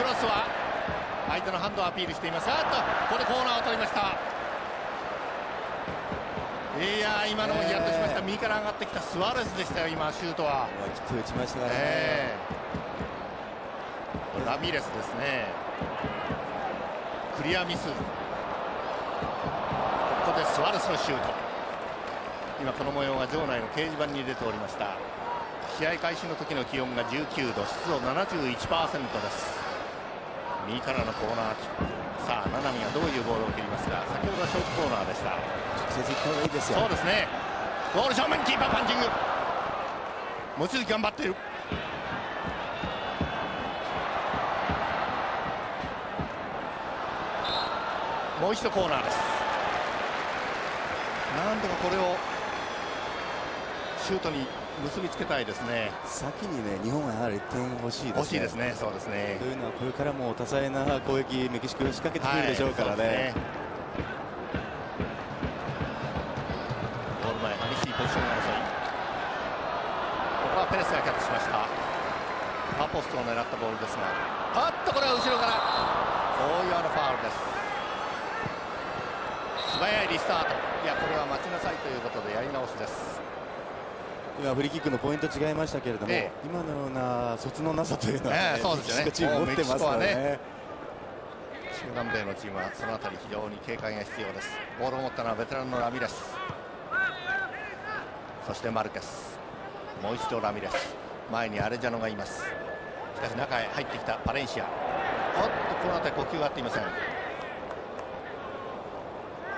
クロスは相手のハンドをアピールしていますがここでコーナーを取りましたいや今のもヒヤッとしました、右から上がってきたスワレスでしたよ今シュートはきっと打ちましたからね、えー、ラミレスですね。クリアミス。ここでスワレスのシュート。今この模様が場内の掲示板に出ておりました。試合開始の時の気温が19度湿度71%です。右からのコーナーキック。さあ七海がどういうボールを切りますか。先ほどはショートコーナーでした。直接行った方がいいですよ。そうですね。ゴール正面キーパーパンチング望月頑張っている。もう一度コーナーです。なんとかこれをシュートに結びつけたいですね。先にね日本はやはり点欲しいですね。欲しいですね。そうですね。というのはこれからも多彩な攻撃メキシコ仕掛けてくるでしょうからね、はいました。ファーポストを狙ったボールですが。あっとこれは後ろから。のファウルです。素早いリスタート。いやこれは待ちなさいということでやり直しです。今フリーキックのポイント違いましたけれども、ええ、今のような卒のなさというのは、ね、えそうですよねチーム持ってますからね。ね。中南米のチームはそのあたり非常に警戒が必要です。ボールを持ったのはベテランのラミレス。そしてマルケス。もう一度ラミレス前にアレジャノがいます。しかし中へ入ってきたパレンシア。おっとこの辺り呼吸が合っていません。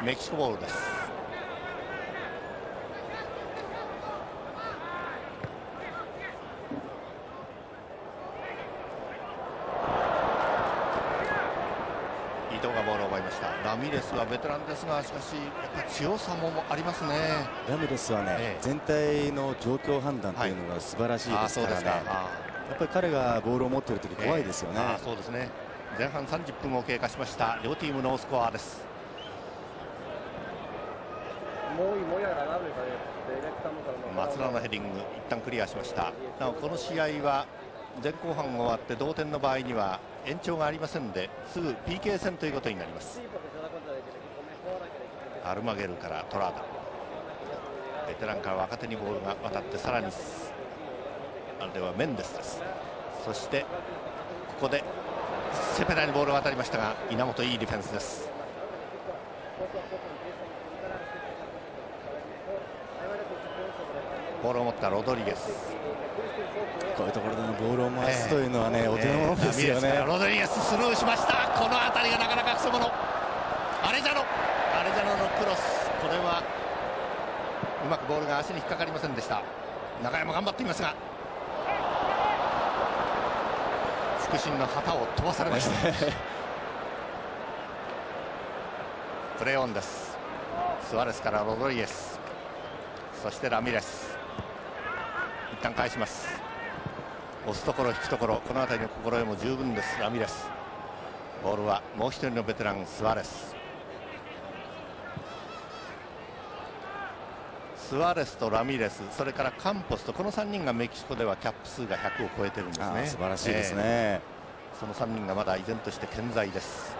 メキシコボールです伊藤がボールを奪いましたラミレスはベテランですがしかしやっぱ強さもありますね。ラミレスはね、ええ、全体の状況判断というのが素晴らしいですからね、はい、やっぱり彼がボールを持っている時怖いですよね、え、そうですね。前半30分を経過しました。両チームノースコアです。松田のヘディング一旦クリアしました。なおこの試合は前後半終わって同点の場合には延長がありませんですぐ PK 戦ということになりますアルマゲルからトラーダベテランから若手にボールが渡ってさらにあれはメンデスです。そしてここでセペラにボールが渡りましたが稲本いいディフェンスです。ボールを持ったロドリゲス。こういうところでのボールを回すというのはね、えー、お手の物ですよね、えー、ロドリゲススルーしました。この辺りがなかなかくそもの。アレジャノアレジャノのクロス。これはうまくボールが足に引っかかりませんでした。中山頑張っていますが腹心の旗を飛ばされました。プレーオンです。スアレスからロドリゲス。そしてラミレス。一旦返します。押すところ引くところ。この辺りの心得も十分です。ラミレス。ボールはもう一人のベテランスアレススアレスとラミレスそれからカンポスとこの3人がメキシコではキャップ数が100を超えてるんですね。素晴らしいですね、えー、その3人がまだ依然として健在です。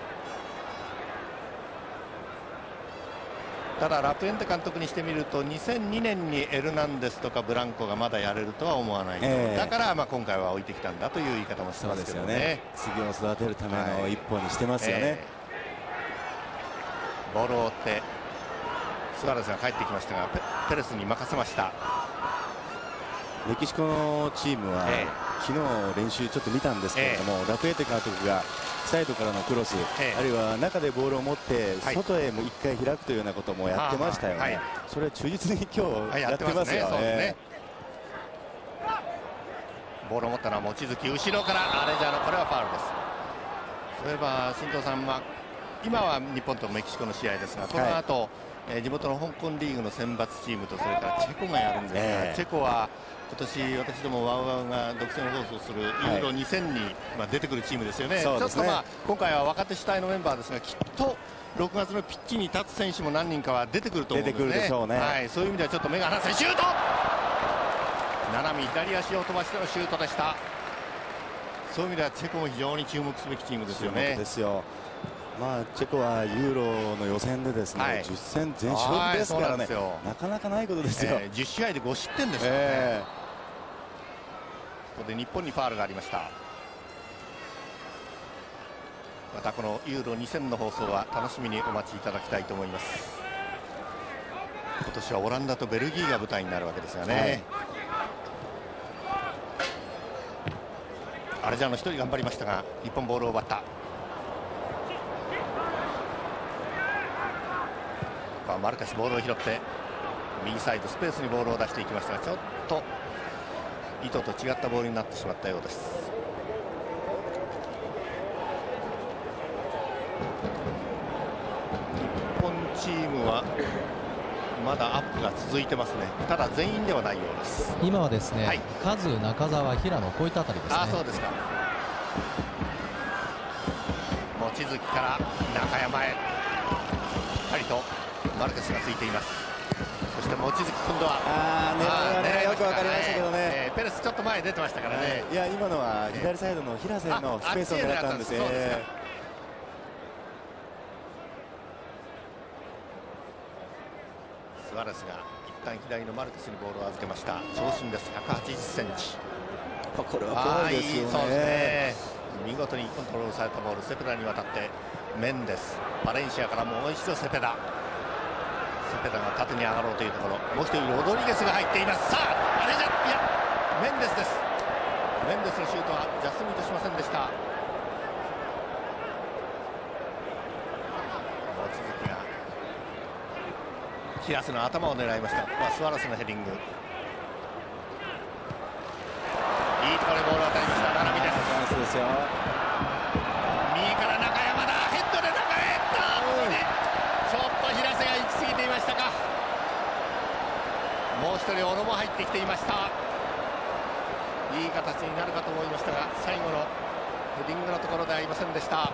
ただラプエンテ監督にしてみると2002年にエルナンデスとかブランコがまだやれるとは思わない、えー、だからまあ今回は置いてきたんだという言い方もしてますけどね、ね、次を育てるための一歩にしてますよね、はいえ。ー、ボールを追ってスアレスが帰ってきましたがペレスに任せました。メキシコのチームは、えー、昨日練習ちょっと見たんですけれども、ラプエンテ監督がサイドからのクロス、ええ、あるいは中でボールを持って外へも1回開くというようなこともやってましたよね、はい、それ忠実に今日やってますよね。ね。ボールを持ったのは望月後ろからアレジャーノこれはファウルです。そういえば新藤さんは今は日本とメキシコの試合ですがこの後、はい、えー、地元の香港リーグの選抜チームとそれからチェコがやるんですが、えー、チェコは今年私どもワウワウが独占放送するユーロ2000に、まあ、出てくるチームですよね、ね。ちょっとまあ今回は若手主体のメンバーですがきっと6月のピッチに立つ選手も何人かは出てくると思うんですね、ね。はい、そういう意味ではちょっと目が離せシュート。七海左足を飛ばしてのシュートでした。そういう意味ではチェコも非常に注目すべきチームですよね。まあ、チェコはユーロの予選でですね、はい、10戦全勝ですからね。なかなかないことですよ、えー、10試合で5失点ですからね、えー、ここで日本にファールがありました。またこのユーロ2000の放送は楽しみにお待ちいただきたいと思います。今年はオランダとベルギーが舞台になるわけですがね、はい、アレジャーノ1人頑張りましたが日本ボールを奪ったマルカスボールを拾って右サイドスペースにボールを出していきましたがちょっと意図と違ったボールになってしまったようです。日本チームはまだアップが続いてますね。ただ全員ではないようです。今はですね、はい、カズ中澤平野こういったあたりですね。あそうですか。望月から中山へ。しっかりとマルケスがついています。そして望月今度は。ああ狙いよくわかりましたけどね、えー、ペレスちょっと前出てましたからね、いや今のは左サイドの平瀬のスペースを狙ったんですね、スアレスが一旦左のマルケスにボールを預けました。長身です。180センチ。これは怖いですよね。見事にコントロールされたボールセペダに渡ってメンデス。バレンシアからもう一度セペダセペダが縦に上がろうというところ。もう一人ロドリゲスが入っています。さああれじゃいやメンデスです。メンデスのシュートはジャスミンとしませんでした。望月がキラスの頭を狙いました。ここはスワラスのヘディング。いいところでボールを当たりました。ナナミですですよ1人小野も入ってきていました。いい形になるかと思いましたが最後のヘディングのところではありませんでした。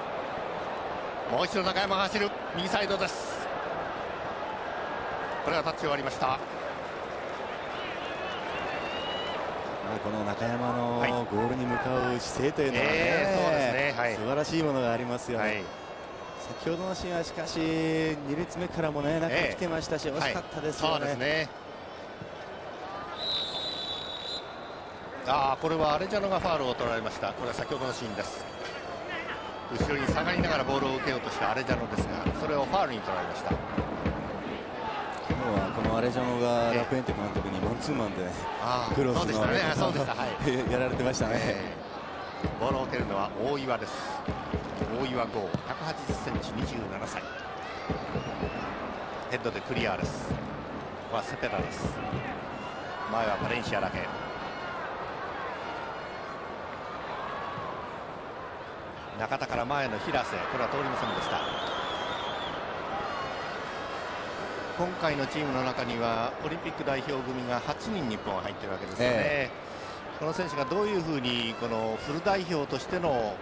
もう一度中山が走る。右サイドです。これはタッチ終わりました。この中山のゴールに向かう姿勢というのはね、えーね。はい、素晴らしいものがありますよね、はい、先ほどのシーンはしかし2列目からもね中来てましたし、えー、惜しかったですよね。はいあこれはアレジャノがファールを取られました。これは先ほどのシーンです。後ろに下がりながらボールを受けようとしたアレジャノですがそれをファールに取られました。昨日はこのアレジャノがラプエンテ監督にマンツーマンで、ね、クロスの、ね、そうでした、はい、やられてましたね、えー、ボールを受けるのは大岩です。大岩剛。180センチ27歳。ヘッドでクリアです。ここはセペラです。前はバレンシアだけ中田から前の平瀬これは通りませんでした。今回のチームの中にはオリンピック代表組が8人日本は入ってるわけですよね、えー、この選手がどういうふうにこのフル代表としての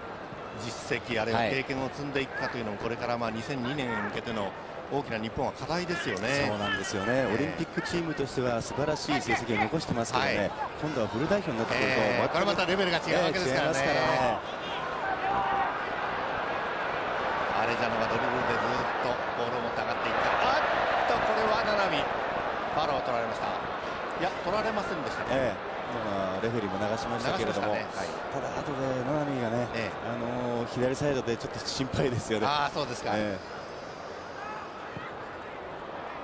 実績あるいは経験を積んでいくかというのもこれからまあ2002年に向けての大きな日本は課題ですよね。そうなんですよね、オリンピックチームとしては素晴らしい成績を残してますけどね、はい、今度はフル代表になってくると、えー、これまたレベルが違うわけですからね。アレジャノがドリブルでずっとボールを持って上がっていった。あっとこれはナナミファウルを取られました。いや取られませんでしたね、ええ、今レフェリーも流しましたけれども、ね。はい、ただ後でナナミがね、ええ、あのー、左サイドでちょっと心配ですよね。あそうですか、え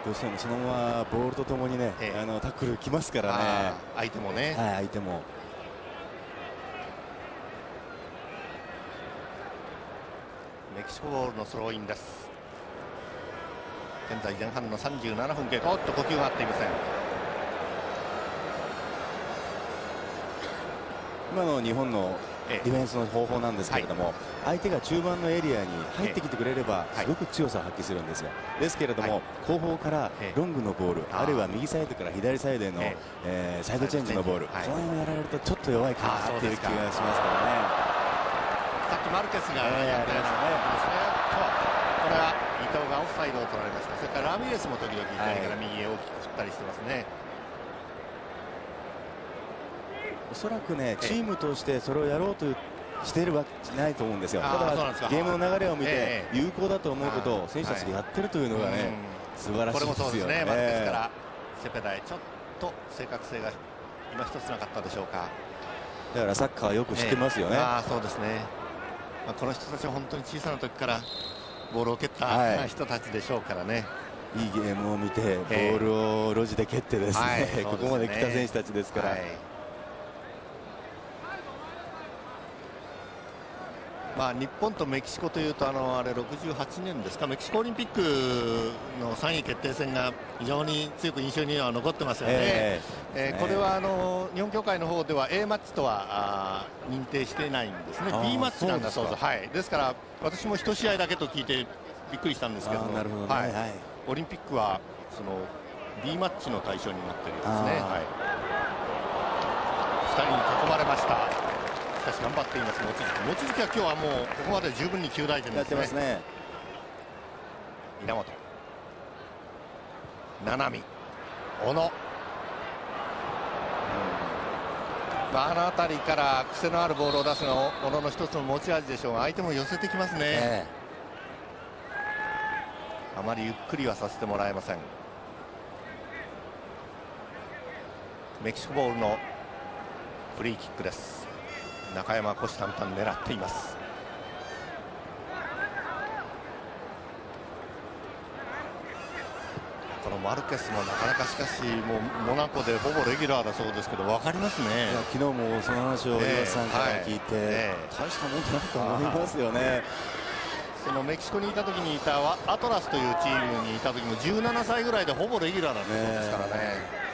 どうしてもそのままボールとともにね、あのタックルきますからね。相手もね、はい、相手もメキシコボールのスローインです。現在前半の37分経過。おっと呼吸が合っていません。今の日本のディフェンスの方法なんですけれども、相手が中盤のエリアに入ってきてくれればすごく強さを発揮するんですよ、ですけれども、後方からロングのボール、あるいは右サイドから左サイドへの、えサイドチェンジのボール、そうい。うのやられるとちょっと弱いかなっていう気がしますからね。さっきマルケスがやったようなですね、これは伊藤がオフサイドを取られました。それからラミレスも時々左から右へ大きく振ったりしてますね、おそらくねチームとしてそれをやろうとしているわけじゃないと思うんですよ。ただゲームの流れを見て有効だと思うことを選手たちがやってるというのがね、素晴らしいですよね。ねまですからセペダイちょっと正確性が今一つなかったでしょうか。だからサッカーはよく知ってますよね。あそうですね。まあ、この人たちは本当に小さな時からボールを蹴った人たちでしょうからね。いいゲームを見てボールを路地で蹴ってですね、はい、ここまで来た選手たちですから。はいまあ、日本とメキシコというとあのあれ68年ですか？メキシコオリンピックの3位決定戦が非常に強く印象には残ってますよね、えー、えー、これはあの日本協会の方では A マッチとはあ認定していないんですね。B マッチなんだそうです。はい、ですから私も1試合だけと聞いてびっくりしたんですけどなるほど、ね、はい、オリンピックはその B マッチの対象になっているんですね、はい、2人に囲まれましたかし頑張っています。望月。望月は今日はもうここまで十分に9大点ですね。ますね。稲本。七海。小野。あの辺りから癖のあるボールを出すのが小野の一つの持ち味でしょうが相手も寄せてきますね、え。あまりゆっくりはさせてもらえません。メキシコボールのフリーキックです中山虎視眈々狙っています。このマルケスもなかなかしかしもうモナコでほぼレギュラーだそうですけど分かりますね。昨日もその話を岩さんから聞いて、えーはい、大したもんだと思いますよね。そのメキシコにいた時にいたアトラスというチームにいた時も17歳ぐらいでほぼレギュラーだったそうですからね。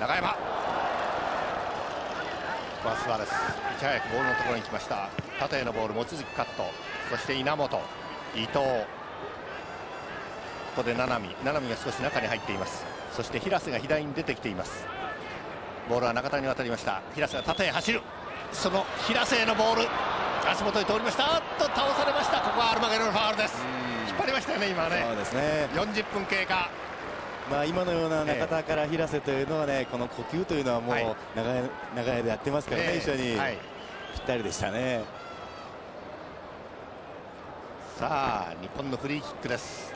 中山こはスアレス。いち早くボールのところに来ました。縦へのボール望月カット。そして稲本。伊藤。ここで七海。七海が少し中に入っています。そして平瀬が左に出てきています。ボールは中田に渡りました。平瀬が縦へ走る。その平瀬へのボール。足元に通りました。と倒されました。ここはアルマゲロのファウルです。引っ張りましたよね今ね。そうですね。40分経過まあ、今のような中田から平瀬というのはねこの呼吸というのはもう長い長いでやってますからね、一緒に、ぴったりでしたね。さあ日本のフリーキックです。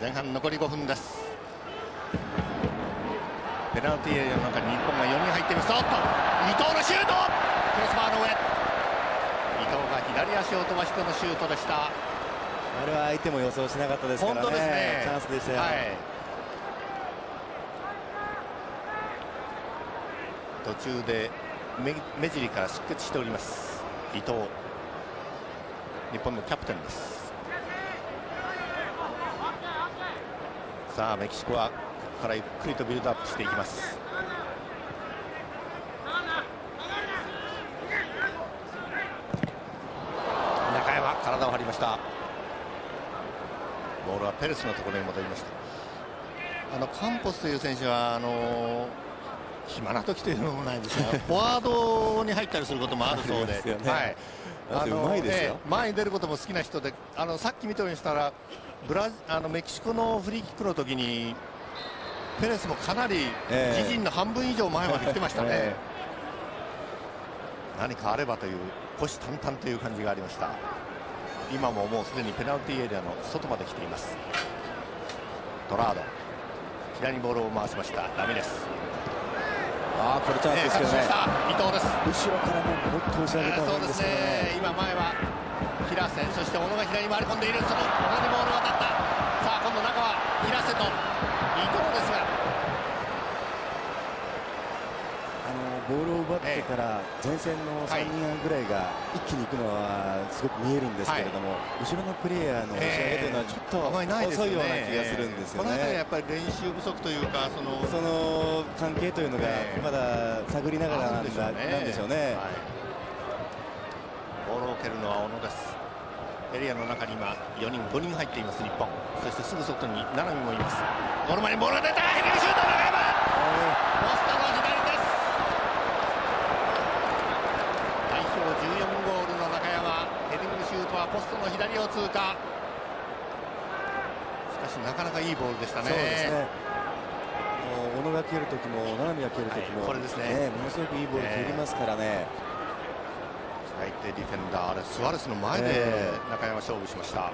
前半残り5分です。ペナルティーエリアの中に日本が4人入っています。おっと伊藤のシュート。クロスバーの上。伊藤が左足を飛ばしてのシュートでした。あれは相手も予想しなかったですからね、ね、チャンスでしたよ、はい途中で目尻から出血しております。伊藤。日本のキャプテンです。さあメキシコはここからゆっくりとビルドアップしていきます。中山体を張りました。ボールはペレスのところに戻りました。あのカンポスという選手はあの暇な時というのもないですが フォワードに入ったりすることもあるそうで、ね、はい、あの前に出ることも好きな人であのさっき見たようにしたらブラあのメキシコのフリーキックの時にペレスもかなり自陣の半分以上前まで来てましたね、えー、何かあればという虎視眈々という感じがありました。今ももうすでにペナルティーエリアの外まで来ています。トラード。左にボールを回しました。ダメですあこれチャンスですけどね、伊藤です。後ろからももっと押し上げた方がいいですね。今前は平瀬そして小野が左に回り込んでいる。その小野にボールが当たった。さあ今度中は平瀬と伊藤ですがボールを奪ってから前線の3人ぐらいが一気に行くのはすごく見えるんですけれども、後ろのプレーヤーの押し上げというのはちょっと遅いような気がするんですよね。この辺りやっぱり練習不足というかそのその関係というのがまだ探りながらなんでしょうね。ボールを蹴るのは小野です。エリアの中に今4人5人入っています日本。そしてすぐ外に七海もいます。ゴール前にボールが出た。ヘディングシュート中山ポストの左を通過。しかしなかなかいいボールでしたね。ね。もう小野が蹴るときも七海が蹴るときも、はい、これですね、ね、ものすごくいいボール蹴りますからね、え相手ディフェンダーあれスアレスの前で中山勝負しました、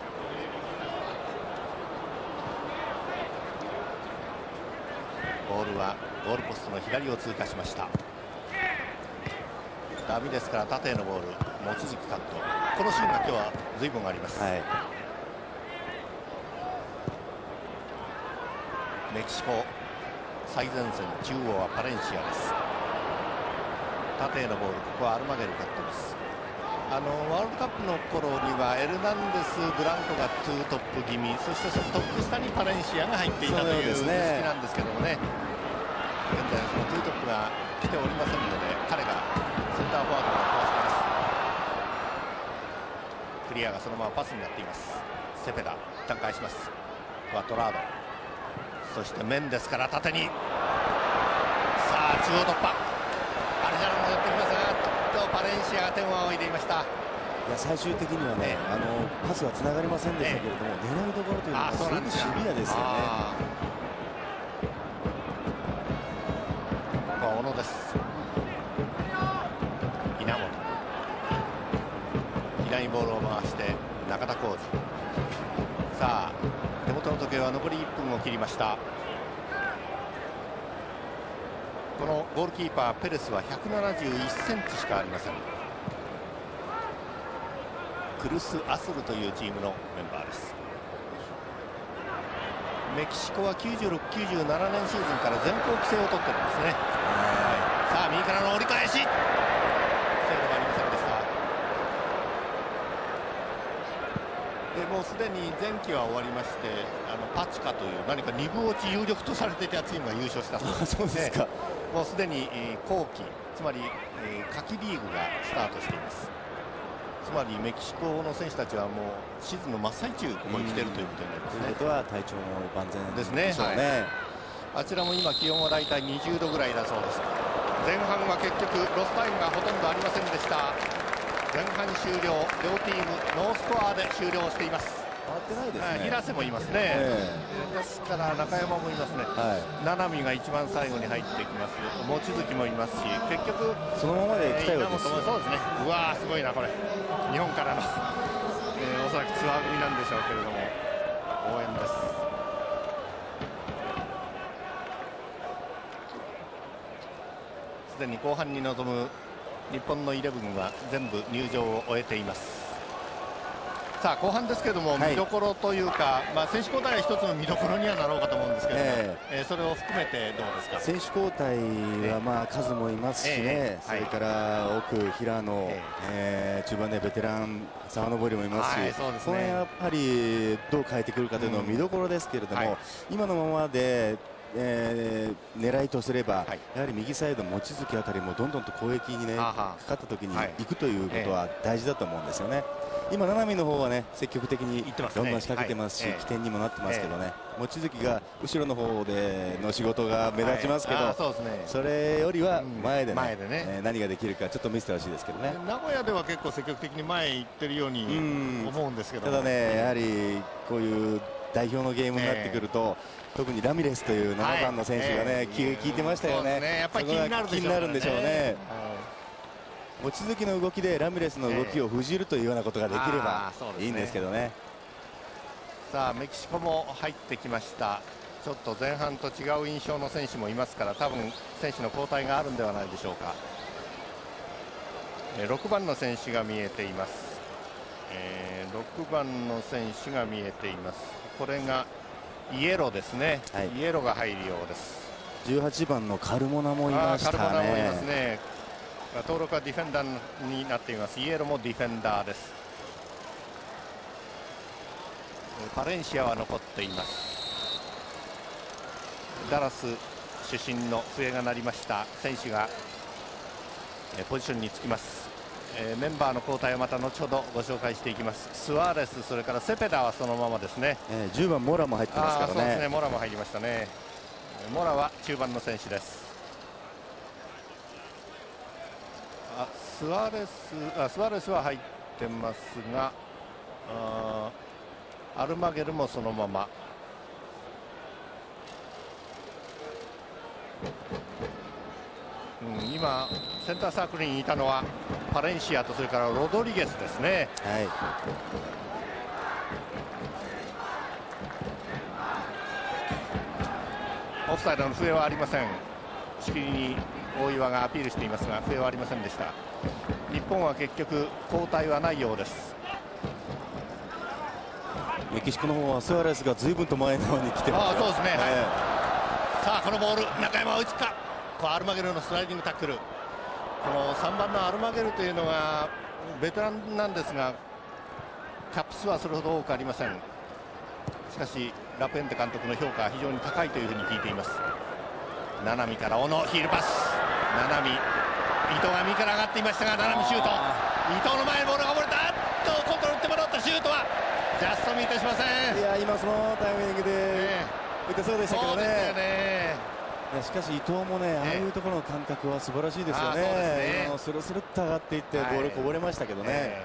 ボールはゴールポストの左を通過しましたダミですから縦へのボール望月カット。このシーンが今日は随分あります、はい、メキシコ最前線中央はパレンシアです。縦へのボールここはアルマゲルカットです。あのワールドカップの頃にはエルナンデス、ブランコがツートップ気味そしてそのトップ下にパレンシアが入っていたという図式なんですけどもね。現在そのツートップが来ておりませんので彼がセンターフォワードを壊していますクリアがそのままパスになっています。セペダ一旦返します。ワトラード。そしてメンデスから縦に。さあ中央突破。バレンシアが点を仰いでいました。いや最終的にはね、あのパスはつながりませんでしたけれども、狙いどころというのはすごくシビアですよね。小野ですさあ手元の時計は残り1分を切りました。このゴールキーパーペレスは171センチしかありません。クルス・アスルというチームのメンバーです。メキシコは96、97年シーズンから全校規制を取ってるんですね、はい、さあ右からの折り返し。でもうすでに前期は終わりましてあのパチカという何か2部落ち有力とされていたチームが優勝したそうです かもうすでに、えー、後期つまり、えー、夏季リーグがスタートしていますつまりメキシコの選手たちはもうシーズンの真っ最中ここに来ているということになりますね。ということは体調も万全ですね。ねはい、あちらも今気温はだいたい20度ぐらいだそうです。前半は結局ロスタイムがほとんどありませんでした。前半終了両チームノースコアで終了しています。変わってないですね、平瀬もいますね、えー、ですから中山もいますね、はい、七海が一番最後に入ってきます。望月もいますし結局そのままで来たようです、えー、そうですね。うわすごいなこれ。日本からの、えー、おそらくツアー組なんでしょうけれども応援です。すでに後半に臨む日本のイレブンは全部入場を終えています。さあ後半ですけれども、見どころというか、まあ、選手交代は一つの見どころにはなろうかと思うんですけど、えー、えー、それを含めてどうですか？選手交代はまあ数もいますしね、えー、それから奥、平野、ええ。ー、中盤でベテラン、沢登もいますし、はいすね、これやっぱりどう変えてくるかというのは見どころですけれども、うん。はい、今のままでえー、狙いとすれば、はい、やはり右サイド、望月あたりもどんどんと攻撃に、ね、かかった時に行くということは大事だと思うんですよね。今、七海の方はね積極的にどんどん仕掛けてますし、起点にもなってますけどね、望月が後ろの方での仕事が目立ちますけど、それよりは前でね,、前でね。何ができるかちょっと見せてほしいですけどね。名古屋では結構積極的に前へ行ってるように思うんですけど、ただね、やはりこういう代表のゲームになってくると、特にラミレスという7番の選手がね、はい、聞いてましたよね、ね。やっぱり気になる気になるんでしょうね。望月の動きでラミレスの動きを封じるというようなことができればいいんですけどね。さあメキシコも入ってきました。ちょっと前半と違う印象の選手もいますから多分選手の交代があるんではないでしょうか。6番の選手が見えています、えー、6番の選手が見えています。これがイエロですね、はい、イエロが入るようです。18番のカルモナもいましたね。カルモナもいますね。登録はディフェンダーになっています。イエロもディフェンダーです。パレンシアは残っています。ダラス出身の笛が鳴りました選手がポジションにつきますえー、メンバーの交代をまた後ほどご紹介していきます。スアーレスそれからセペダはそのままですね、えー、10番モラも入ってますからね。そうですね。モラも入りましたね。モラは中盤の選手です。あスアレスあスアレスは入ってますがあアルマゲルもそのままうん、今センターサークルにいたのはパレンシアとそれからロドリゲスですね。はい。オフサイドの笛はありません。しきりに大岩がアピールしていますが笛はありませんでした。日本は結局交代はないようです。メキシコの方はスアレスが随分と前の方に来てます。あそうですね、はい、さあこのボール中山追いつくかこうアルマゲルのスライディングタックル。この3番のアルマゲルというのがベテランなんですがキャップ数はそれほど多くありません。しかしラプエンテ監督の評価は非常に高いというふうに聞いています。七海から小野ヒールパス。七海伊藤が右から上がっていましたが七海シュート。伊藤の前にボールがこぼれた。とコントロールってもらったシュートはジャストミートしません。いや今そのタイミングで打てそうでしたけどねしかし伊藤もね、ああいうところの感覚は素晴らしいですよね。ね。スルスルっと上がっていってボールこぼれましたけどね。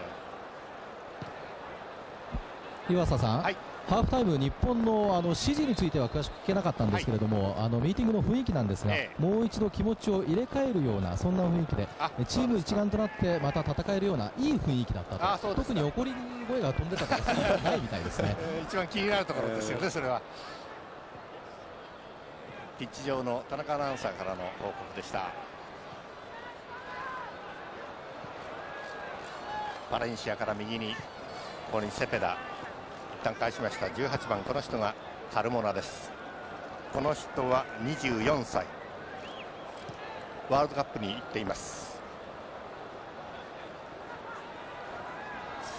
岩佐さん、はい、ハーフタイム、日本のあの指示については詳しく聞けなかったんですけれども、はい、あのミーティングの雰囲気なんですが、ええ、もう一度気持ちを入れ替えるようなそんな雰囲気でチーム一丸となってまた戦えるようないい雰囲気だったと。特に怒り声が飛んでたとかそういうないみたいですね。一番気になるところですよね、それは。ピッチ上の田中アナウンサーからの報告でした。バレンシアから右にここにセペダ旦返しました。18番この人がカルモナです。この人は24歳。ワールドカップに行っています。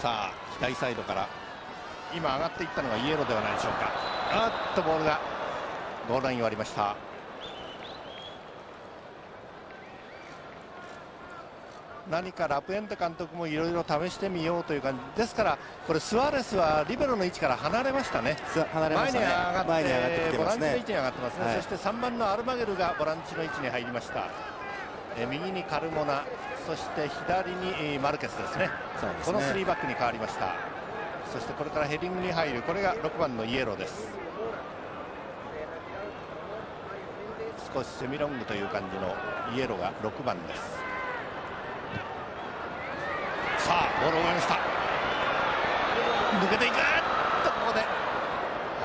さあ左サイドから今上がっていったのがイエローではないでしょうか。あっとボールがゴールライン割りました。何かラプエンテ監督もいろいろ試してみようという感じ。ですからこれスアレスはリベロの位置から離れましたね。離れましたね。前に上がってボランチの位置に上がってますね、はい、そして3番のアルマゲルがボランチの位置に入りました。え右にカルモナそして左にマルケスですね、ね、この3バックに変わりました。そしてこれからヘディングに入るこれが6番のイエローです少しセミロングという感じのイエローが6番です。さあボールを奪いました。抜けていく。とここで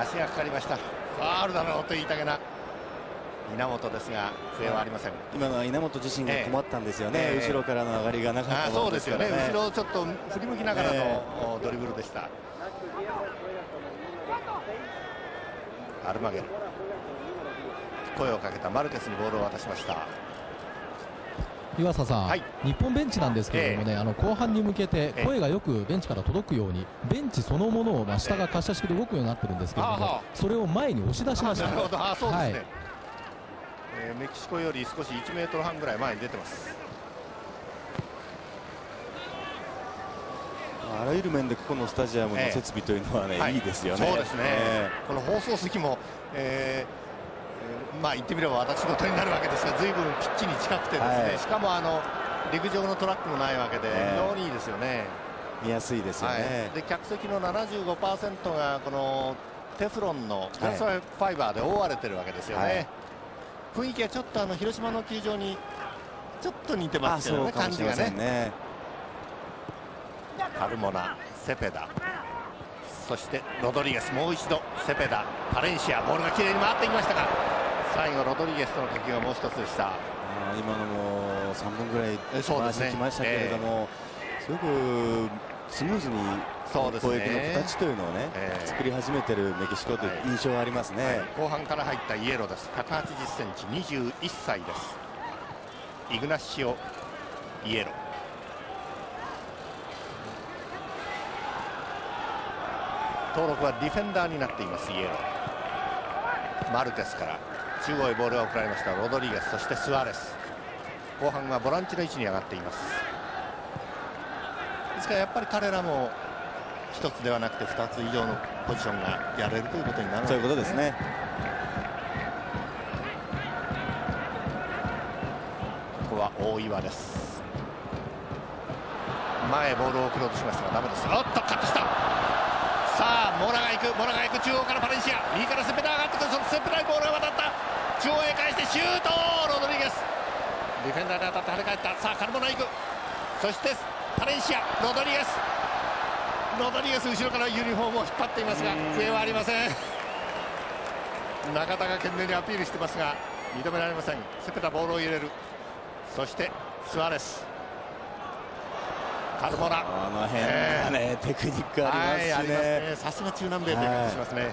足がかかりました。ファールだろうと言いたげな稲本ですが笛はありません。今のは稲本自身が困ったんですよね、えー、後ろからの上がりがなかった、ね、そうですよね。後ろをちょっと振り向きながらのドリブルでした、アルマゲル声をかけたマルケスにボールを渡しました。岩佐さん、はい、日本ベンチなんですけれどもね、えー、あの後半に向けて声がよくベンチから届くように、ベンチそのものを、まあ、下が滑車式で動くようになってるんですけれども、それを前に押し出しました。なるほど。あそうですね、はい、えー、メキシコより少し1メートル半ぐらい前に出てます。あらゆる面でここのスタジアムの設備というのはね、えーはい、いいですよね。そうですね。えー、この放送席も、えーまあ言ってみれば私事になるわけですが随分ピッチに近くてですね、はい、しかもあの陸上のトラックもないわけで非常にいいですよね。見やすいですよね、はい、で客席の75%がこのテフロンのテスファイバーで覆われてるわけですよね、はい、雰囲気はちょっとあの広島の球場にちょっと似てますよね感じがね。ね。カルモナセペダ。そしてロドリゲスもう一度セペダ。パレンシアボールがきれいに回っていきましたが最後ロドリゲスとの敵がもう一つでした。今のも3本ぐらい回してきましたけれども、すごくスムーズに攻撃の形というのをね、えー、作り始めてるメキシコという印象がありますね、はい。はい、後半から入ったイエローです。180センチ21歳です。イグナッシオイエロ登録はディフェンダーになっていますイエロマルテスから中央へボールが送られました。ロドリゲスそしてスアレス。後半はボランチの位置に上がっています。ですからやっぱり彼らも1つではなくて2つ以上のポジションがやれるということになる、そういうことですね。ここは大岩です。前ボールを送ろうとしましたがダメです。おっとカットした。さあモラが行く。モラが行く。中央からパレンシア。右からセペダーが上がってくる。そのセペダーボールが渡った中央へ返してシュートロドリゲス。ディフェンダーに当たって跳ね返った。さあカルモナ行くそしてパレンシア。ロドリゲス。ロドリゲス後ろからユニフォームを引っ張っていますが笛はありません。中田が懸命にアピールしてますが認められません。セペタボールを入れる。そしてスアレス。カルモラこの辺がね、えー、テクニックありますしね。さすが中南米という感じしますね、いや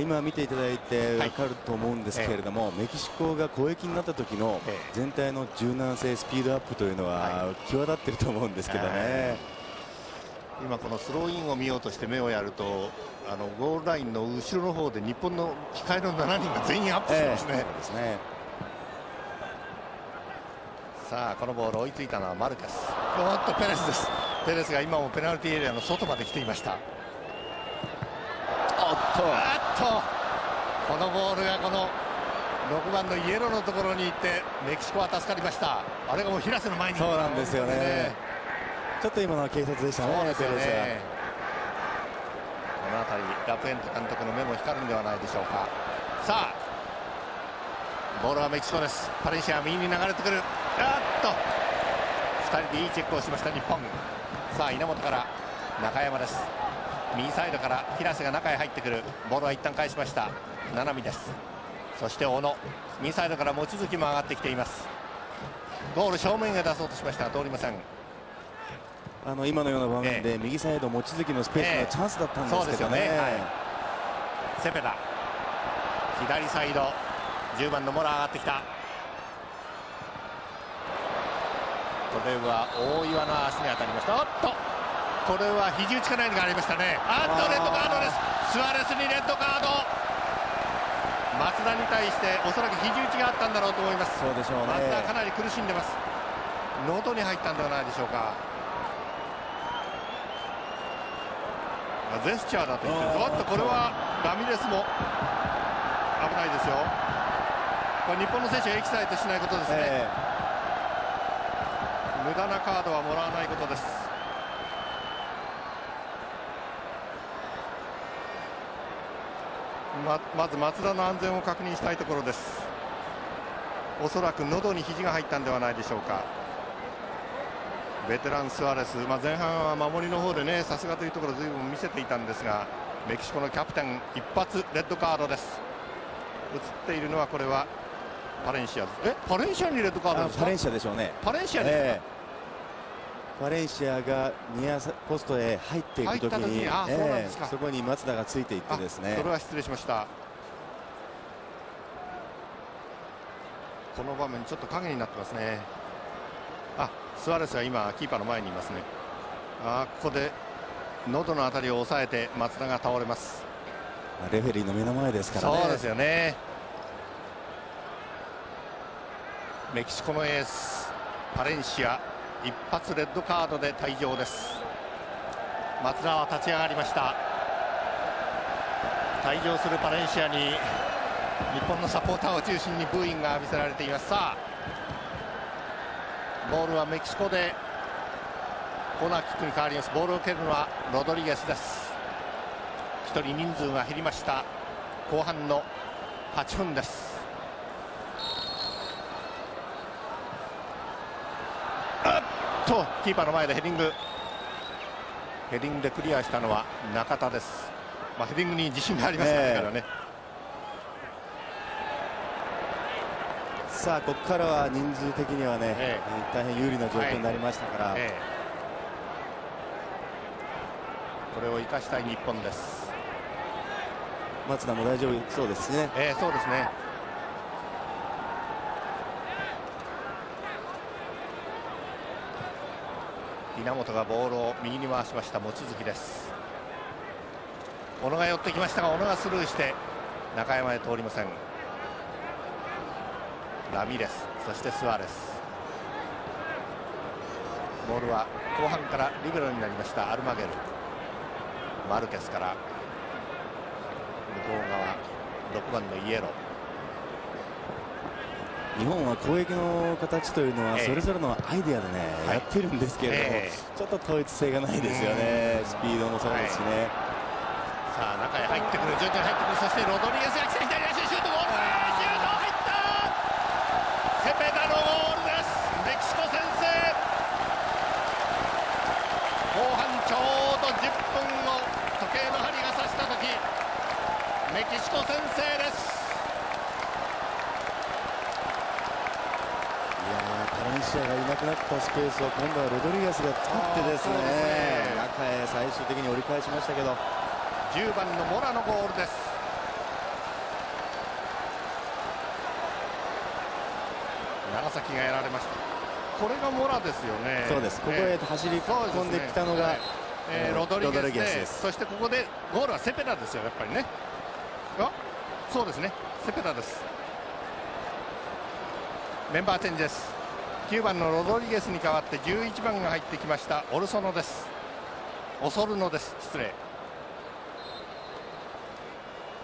今見ていただいて分かると思うんですけれども、はい、メキシコが攻撃になった時の全体の柔軟性スピードアップというのは際立っていると思うんですけどね、今このスローインを見ようとして目をやるとあのゴールラインの後ろの方で日本の控えの7人が全員アップしてますね。えー、ですね。さあこのボール追いついたのはマルケス。おっとペレスです。ペレスが今もペナルティーエリアの外まで来ていましたこのボールがこの6番のイエローのところに行ってメキシコは助かりました。あれがもう平瀬の前に。そうなんですよね、ね、ちょっと今のは警察でしたねそうですねこの辺りラプエント監督の目も光るんではないでしょうか。さあボールはメキシコです。パレンシア右に流れてくる。あっと。2人でいいチェックをしました日本。さあ稲本から中山です右サイドから平瀬が中へ入ってくる。ボールは一旦返しました。七海です。そして小野。右サイドから望月も上がってきています。ゴール正面へ出そうとしました。が通りません。あの今のような場面で右サイド望月のスペースのチャンスだったんですけどね,、ね。はい、セペダ。左サイド。10番のモラ上がってきた。これは大岩の足に当たりました。おっとこれは肘打ちかないのがありましたね。あっとレッドカードです。スアレスにレッドカード。松田に対しておそらく肘打ちがあったんだろうと思います。そうでしょうね。松田かなり苦しんでます。喉に入ったんではないでしょうか。ゼスチャーだと言っておっとこれはラミレスも危ないですよ。これ日本の選手がエキサイトしないことですね、えー、無駄なカードはもらわないことですままず松田の安全を確認したいところです。おそらく喉に肘が入ったんではないでしょうか。ベテランスアレス、まあ、前半は守りの方でねさすがというところずいぶん見せていたんですがメキシコのキャプテン一発レッドカードです。映っているのはこれはパレンシアえパレンシアにレッドカードですパレンシアでしょうね。パレンシアですえー、パレンシアがニアポストへ入っていくときにそこに松田がついていってですね。それは失礼しました。この場面ちょっと影になってますね。あスアレスが今キーパーの前にいますね。あここで喉の辺りを押さえて松田が倒れます。レフェリーの目の前ですからね。そうですよね。メキシコのエースパレンシア一発レッドカードで退場です。松田は立ち上がりました。退場するパレンシアに日本のサポーターを中心にブーイングが浴びせられています。さあボールはメキシコでコーナーキックに変わります。ボールを蹴るのはロドリゲスです。1人人数が減りました。後半の8分です。とキーパーの前でヘディング。ヘディングでクリアしたのは中田です、まあ、ヘディングに自信がありますからね、さあここからは人数的にはね、えー、大変有利な状況になりましたから、はい。えー、これを生かしたい日本です。松田も大丈夫そうですね、えー、そうですね稲本がボールを右に回しました望月です。小野が寄ってきましたが小野がスルーして中山へ通りません。ラミレスそしてスアレス。ボールは後半からリベロになりましたアルマゲル。マルケスから向こう側6番のイエロー。日本は攻撃の形というのはそれぞれのアイデアでね、やってるんですけれども、ちょっと統一性がないですよね、スピードもそうですしね。さあ中へ入ってくる、徐々に入ってくる、そしてロドリゲスが来てシアがいなくなったスペースを今度はロドリゲスが作ってですね、ね、中へ最終的に折り返しましたけど10番のモラのゴールです。長崎がやられました。これがモラですよね。そうです。ここへ走り込んできたのが、ね。えー、ロドリゲスです。そしてここでゴールはセペラですよやっぱりね。あそうですね。セペラです。メンバーチェンジです9番のロドリゲスに代わって11番が入ってきましたオルソノです。オソルノです。失礼。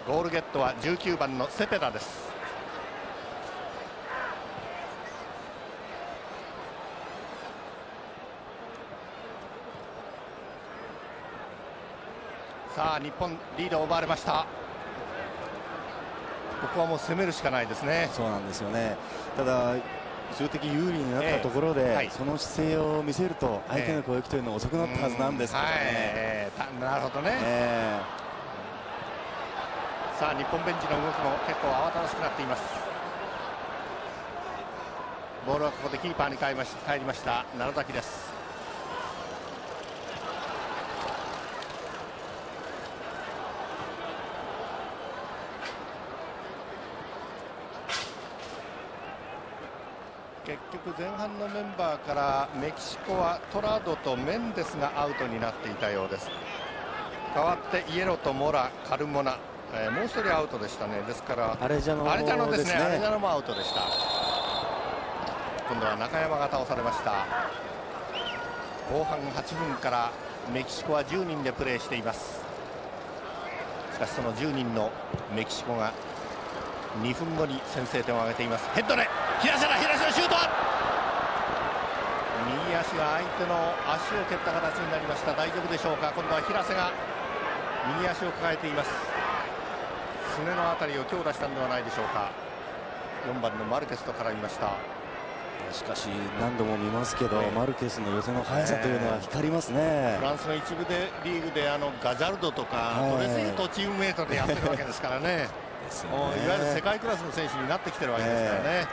ゴールゲットは19番のセペラです。さあ日本リードを奪われました。ここはもう攻めるしかないですね。そうなんですよね。ただ数的有利になったところで、えーはい、その姿勢を見せると相手の攻撃というのは遅くなったはずなんですけどね、えー、なるほどね、えー、さあ日本ベンチの動きも結構慌ただしくなっています。ボールはここでキーパーに帰りました。楢崎です結局前半のメンバーからメキシコはトラドとメンデスがアウトになっていたようです。代わってイエロとモラカルモナ、えー、もう一人アウトでしたね。ですからアレジャノですね、ね、アレジャノもアウトでした。今度は中山が倒されました。後半8分からメキシコは10人でプレーしています。しかしその10人のメキシコが2分後に先制点を挙げています。ヘッドで平瀬だ平瀬のシュート右足が相手の足を蹴った形になりました。大丈夫でしょうか？今度は平瀬が右足を抱えています。すねの辺りを強打したんではないでしょうか？4番のマルケスと絡みました。しかし何度も見ますけど、ね、マルケスの寄せの速さというのは光りますね、フランスの一部でリーグであのガジャルドとか、トレスイとチームメートでやってるわけですからね。ね。いわゆる世界クラスの選手になってきてるわけですからね、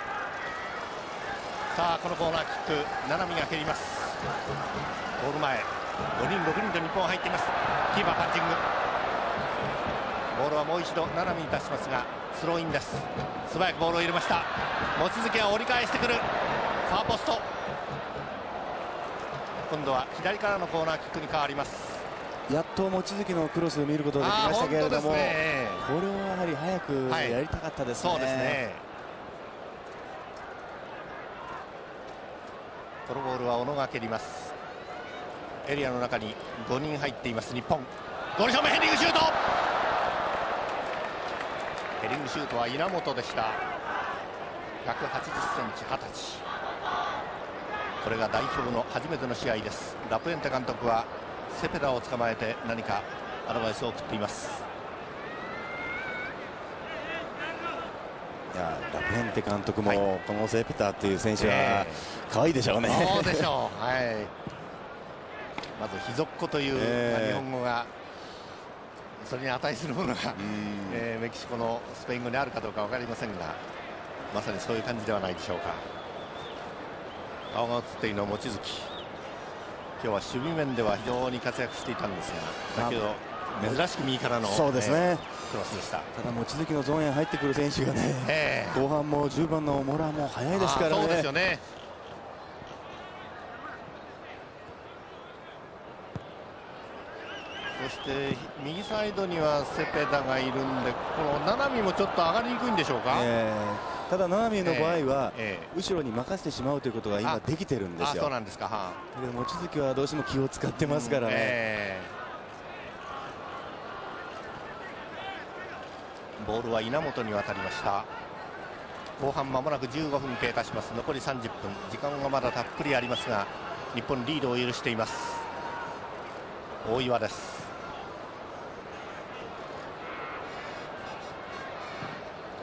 さあこのコーナーキック七海が蹴ります。ゴール前5人6人と日本入っています。キーパーパンチング。ボールはもう一度七海に出しますがスローインです。素早くボールを入れました。望月は折り返してくる。ファーポスト。今度は左からのコーナーキックに変わります。やっと望月のクロスを見ることができましたけれども、ね、これはやはり早くやりたかったですね。はい、そうですねこのボールは小野が蹴ります。エリアの中に5人入っています日本。ゴール正面ヘディングシュート。ヘディングシュートは稲本でした。180センチ20歳。これが代表の初めての試合です。ラプエンテ監督はセペダを捕まえて何かアドバイスを送っています。やラプエンテ監督も、はい、このセペタという選手は可愛いでしょうね、そうでしょう、はい、まず秘族子という、えー、日本語がそれに値するものが、えー、メキシコのスペイン語にあるかどうか分かりませんがまさにそういう感じではないでしょうか。顔が映っているのは望月。今日は守備面では非常に活躍していたんですが先ほど珍しく右からのそうですね、クロスでした。ただ望月のゾーンへ入ってくる選手がね、えー、後半も10番のモラも速いですからね。そうですよね。そして右サイドにはセペダがいるんでこの七海もちょっと上がりにくいんでしょうか、えーただ、七海の場合は、後ろに任せてしまうということが今できてるんですよ。そうなんですか。は望月はどうしても気を使ってますからね。えー、ボールは稲本に渡りました。後半まもなく15分経過します。残り30分。時間はまだたっぷりありますが、日本リードを許しています。大岩です。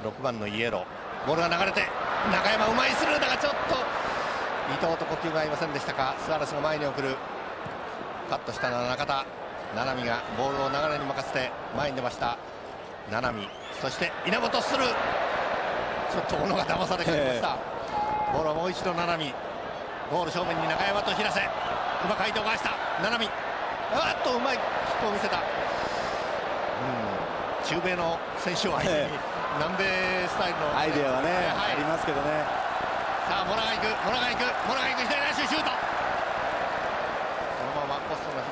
6番のイエロー。ボールが流れて中山うまいスルーだがちょっと伊藤と呼吸が合いませんでしたかスアレスが前に送るカットしたのは中田七海がボールを流れに任せて前に出ました七海そして稲本するちょっと小野が騙されてしまいました、えー、ボールはもう一度七海。ゴール正面に中山と平瀬。うまく相手を返した。七海。あっとうまいキックを見せた、うん、中米の選手は相手に、南米スタイルの。アイデアはね、はい、ありますけどね。さあモラが行くモラが行くモラが行く左足シュート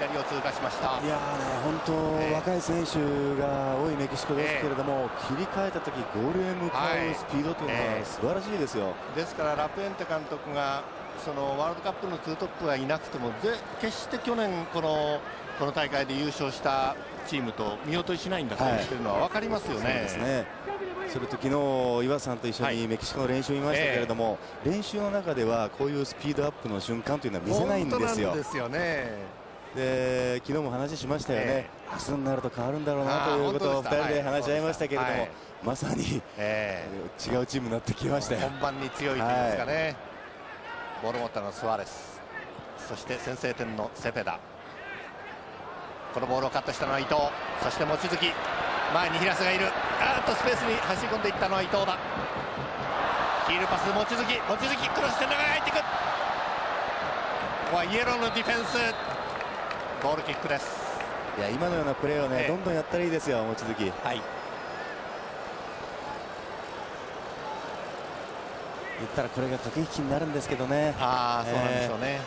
左を通過しました。いやね本当、えー、若い選手が多いメキシコですけれども、えー、切り替えた時ゴールへ向かうスピードというのは素晴らしいですよ、えー、ですからラプエンテ監督がそのワールドカップのツートップがいなくても決して去年このこの大会で優勝したチームと見劣りしないんだと言ってるのは分かりますよね。はい、ですね。それと昨日岩さんと一緒にメキシコの練習を見ましたけれども、練習の中ではこういうスピードアップの瞬間というのは見せないんですよ。ですよね。で昨日も話しましたよね、えー、明日になると変わるんだろうなということを2人で話し合いましたけれども、はい、まさに、えー、違うチームになってきましたよ。本番に強いというんですかね、はい、ボール持ったのはスワレス。そして先制点のセペダ。このボールをカットしたのは伊藤。そして望月。前に平瀬がいる。あっとスペースに走り込んでいったのは伊藤だ。ヒールパス望月。望月クロスして中に入ってい。くここはイエローのディフェンスボールキックです。いや今のようなプレーをね、えー、どんどんやったらいいですよ望月。はい。言ったらこれが駆け引きになるんですけどね。ああ、そうなんでしょうね。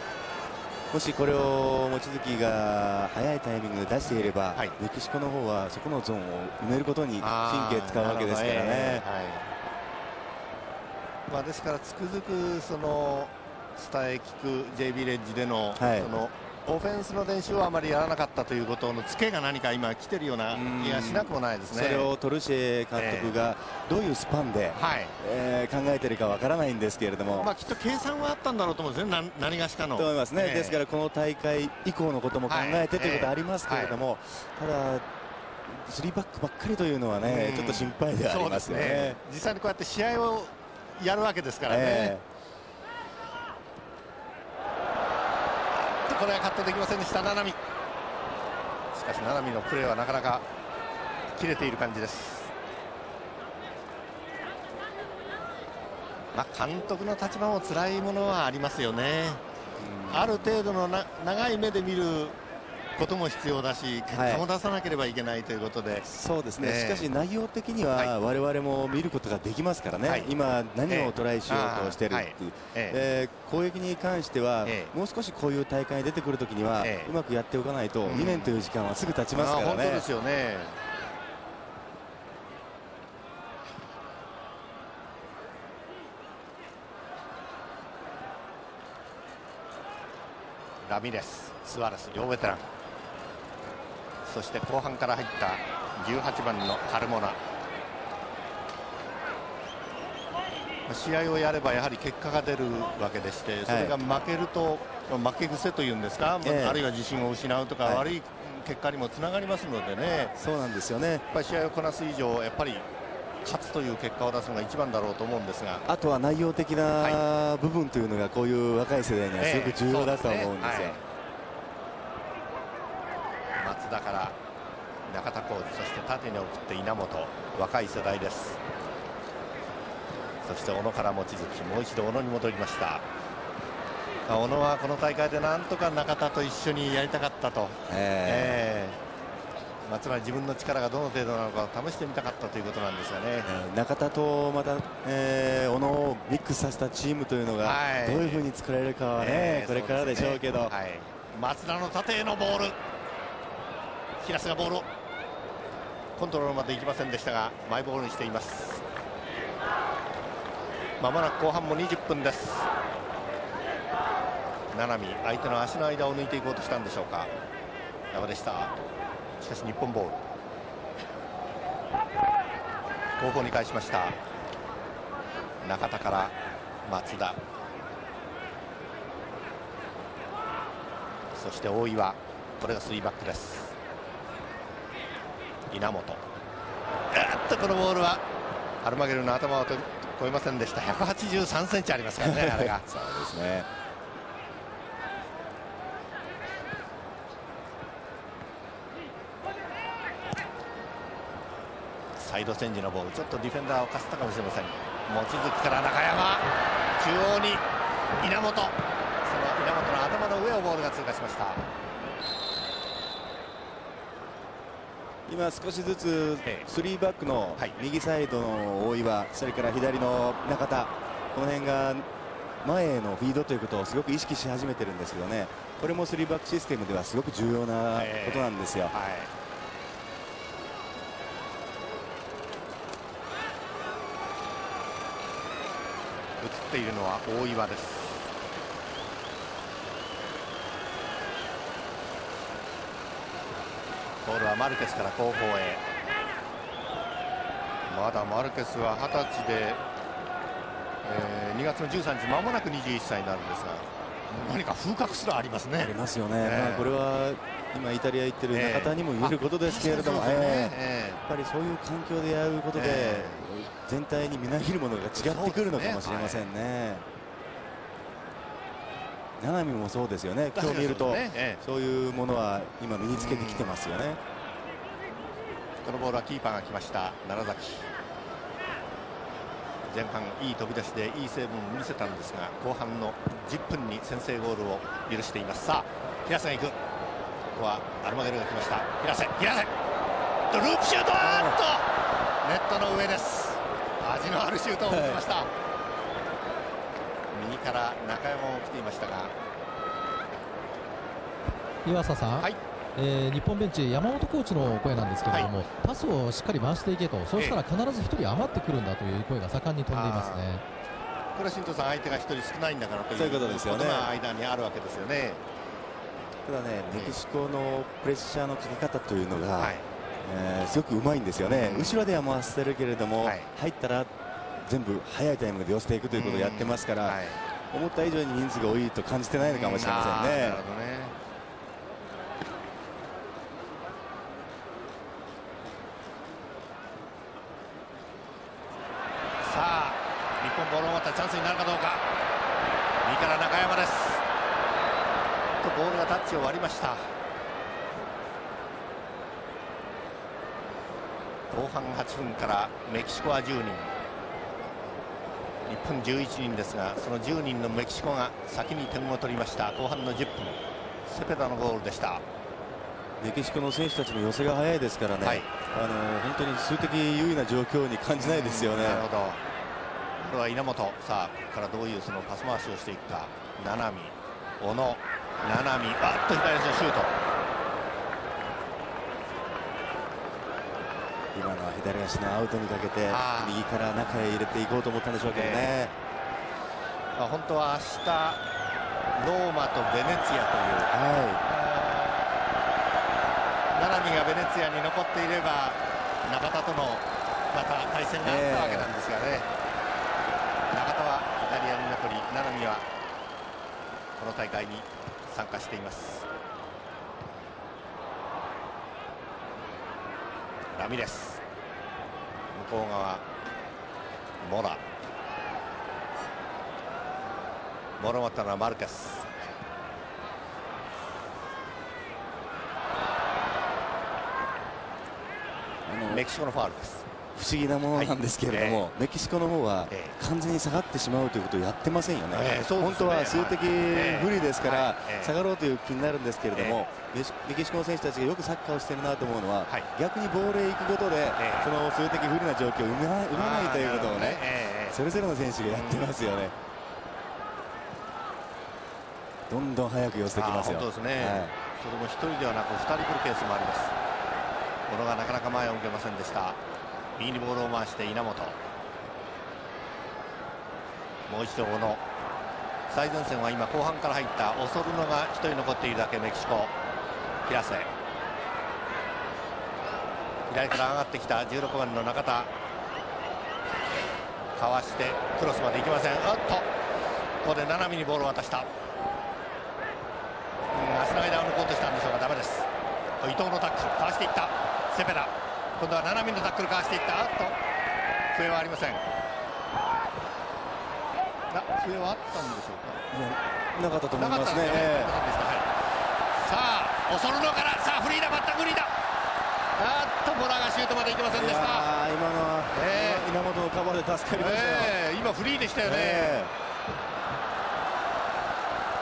もしこれを望月が早いタイミングで出していれば、はい、メキシコの方はそこのゾーンを埋めることに神経使うわけですからね、えーはい。まあ、ですからつくづくその伝え聞く J ビレッジでの、はい、そのオフェンスの練習をあまりやらなかったということのツケが何か今来てるような気がしなくもないですね。それをトルシエ監督がどういうスパンで、えー、考えてるかわからないんですけれども、まあ、きっと計算はあったんだろうと思うんですね。何がしかの。と思いますね、えー、ですからこの大会以降のことも考えてということはありますけれども、ただ3バックばっかりというのはねちょっと心配でありますよね、ね、実際にこうやって試合をやるわけですからね、えーこれはカットできませんでした七海。しかし七海のプレーはなかなか切れている感じです。まあ監督の立場も辛いものはありますよね。ある程度の長い目で見ることも必要だし結果も出さなければいけないということで、はい、そうですね、しかし内容的には我々も見ることができますからね、はい、今、何をトライしようとしてるっていう、えー、攻撃に関しては、もう少しこういう大会に出てくるときには、うまくやっておかないと、2年という時間はすぐ経ちますからね。本当ですよね。ラミレス、スアレス両ベテランそして後半から入った18番のカルモナ。試合をやればやはり結果が出るわけでしてそれが負けると、負け癖というんですか、あるいは自信を失うとか、悪い結果にもつながりますのでね。そうなんですよね。やっぱり試合をこなす以上やっぱり勝つという結果を出すのが一番だろうと思うんですが。あとは内容的な部分というのがこういう若い世代にはすごく重要だと思うんですよ。松田から中田浩二そして縦に送って稲本若い世代です。そして小野から望月もう一度小野に戻りました。小野はこの大会でなんとか中田と一緒にやりたかったと、えー、まあ、つまり自分の力がどの程度なのかを試してみたかったということなんですよね、えー、中田とまた、えー、小野をミックスさせたチームというのがどういうふうに作られるかはね、えー、これからでしょうけど、ね。はい、松田の縦へのボール平瀬がボールを。コントロールまでいきませんでしたがマイボールにしています。まもなく後半も20分です。七海相手の足の間を抜いていこうとしたんでしょうか。山でした。しかし日本ボール。後方に返しました。中田から松田。そして大岩。これが3バックです。稲本。っとこのボールはアルマゲルの頭を越えませんでした。183センチありますからね あれが。そうですね。サイドチェンジのボールちょっとディフェンダーをかすったかもしれません。望月から中山。中央に稲本。その稲本の頭の上をボールが通過しました。今少しずつ3バックの右サイドの大岩それから左の中田この辺が前へのフィードということをすごく意識し始めてるんですけどね。これも3バックシステムではすごく重要なことなんですよ。はい。映っているのは大岩ですボールはマルケスから後方へ。まだマルケスは二十歳で、えー、2月の13日まもなく21歳になるんですが何か風格すらありますね。ありますよね、えー、まあ、これは今イタリア行ってる中田にも言えることですけれども、えー、やっぱりそういう環境でやることで、全体にみなぎるものが違ってくるのかもしれませんね。七海もそうですよね、今日見ると、そういうものは今、身につけてきてますよね。このボールはキーパーが来ました。楢崎。前半いい飛び出しでいいセーブを見せたんですが後半の10分に先制ゴールを許しています。さあ平瀬が行く。ここはアルマゲルが来ました。平瀬平瀬。ループシュートあっと！ネットの上です。味のあるシュートを打ちました、はい、右から中山も来ていましたが。岩佐さん、はい、えー、日本ベンチ山本コーチの声なんですけれども、はい、パスをしっかり回していけと。そうしたら必ず1人余ってくるんだという声が盛んに飛んでいますね。これは新藤さん相手が1人少ないんだからということですよね。間にあるわけですよね。ただねメキシコのプレッシャーのかけ方というのが、はい、えー、すごくうまいんですよね、うん、後ろでは回せるけれども、はい、入ったら全部速いタイムで寄せていくということをやってますから、思った以上に人数が多いと感じてないのかもしれませんね。チャンスになるかどうか。右から中山です。とボールがタッチを割りました。後半8分からメキシコは10人日本11人ですがその10人のメキシコが先に点を取りました。後半の10分。セペダのゴールでした。メキシコの選手たちも寄せが早いですからね、はい、あの本当に数的優位な状況に感じないですよね。なるほど。これは稲本。さあここからどういうそのパス回しをしていくか。七海。小野。七海。バッと左足のシュート今のは左足のアウトにかけて右から中へ入れていこうと思ったんでしょうけどね、まあ、本当は明日ローマとベネツィアという、はい、七海がベネツィアに残っていれば中田とのまた対戦があったわけなんですがね、えーリアに残り七海はこの大会に参加しています。ラミレス向こう側モラ。モロマタナマルケス。メキシコのファールです不思議なものなんですけれども、はい、メキシコの方は完全に下がってしまうということをやってませんよね、えー、本当は数的不利ですから、下がろうという気になるんですけれども、メキシコの選手たちがよくサッカーをしているなと思うのは、逆にボールへ行くことで、その数的不利な状況を生ま生まないということをね、それぞれの選手がやってますよね。どんどん早く寄せてきますよ。本当ですね、はい、それも1人ではなく2人来るケースもあります。小野がなかなか前を向けませんでした。右にボールを回して稲本。もう一度小野最前線は今後半から入ったオソルノが1人残っているだけメキシコ。平瀬。左から上がってきた16番の中田。かわしてクロスまで行きません。おっと。ここで七海にボールを渡した、足の間を抜こうとしたんでしょうがダメです。伊藤のタックル。かわしていった。セペラ。今度は七海のタックルかわしていった。あっと笛はありません。な笛はあったんでしょうか。なかったと思いますね、ね。さあ恐るのからさあフリーだ全くフリーだ。あっとボラがシュートまで行きませんでした。今のは、えー、稲本のカバーで助かりましたよ、えー、今フリーでしたよね、え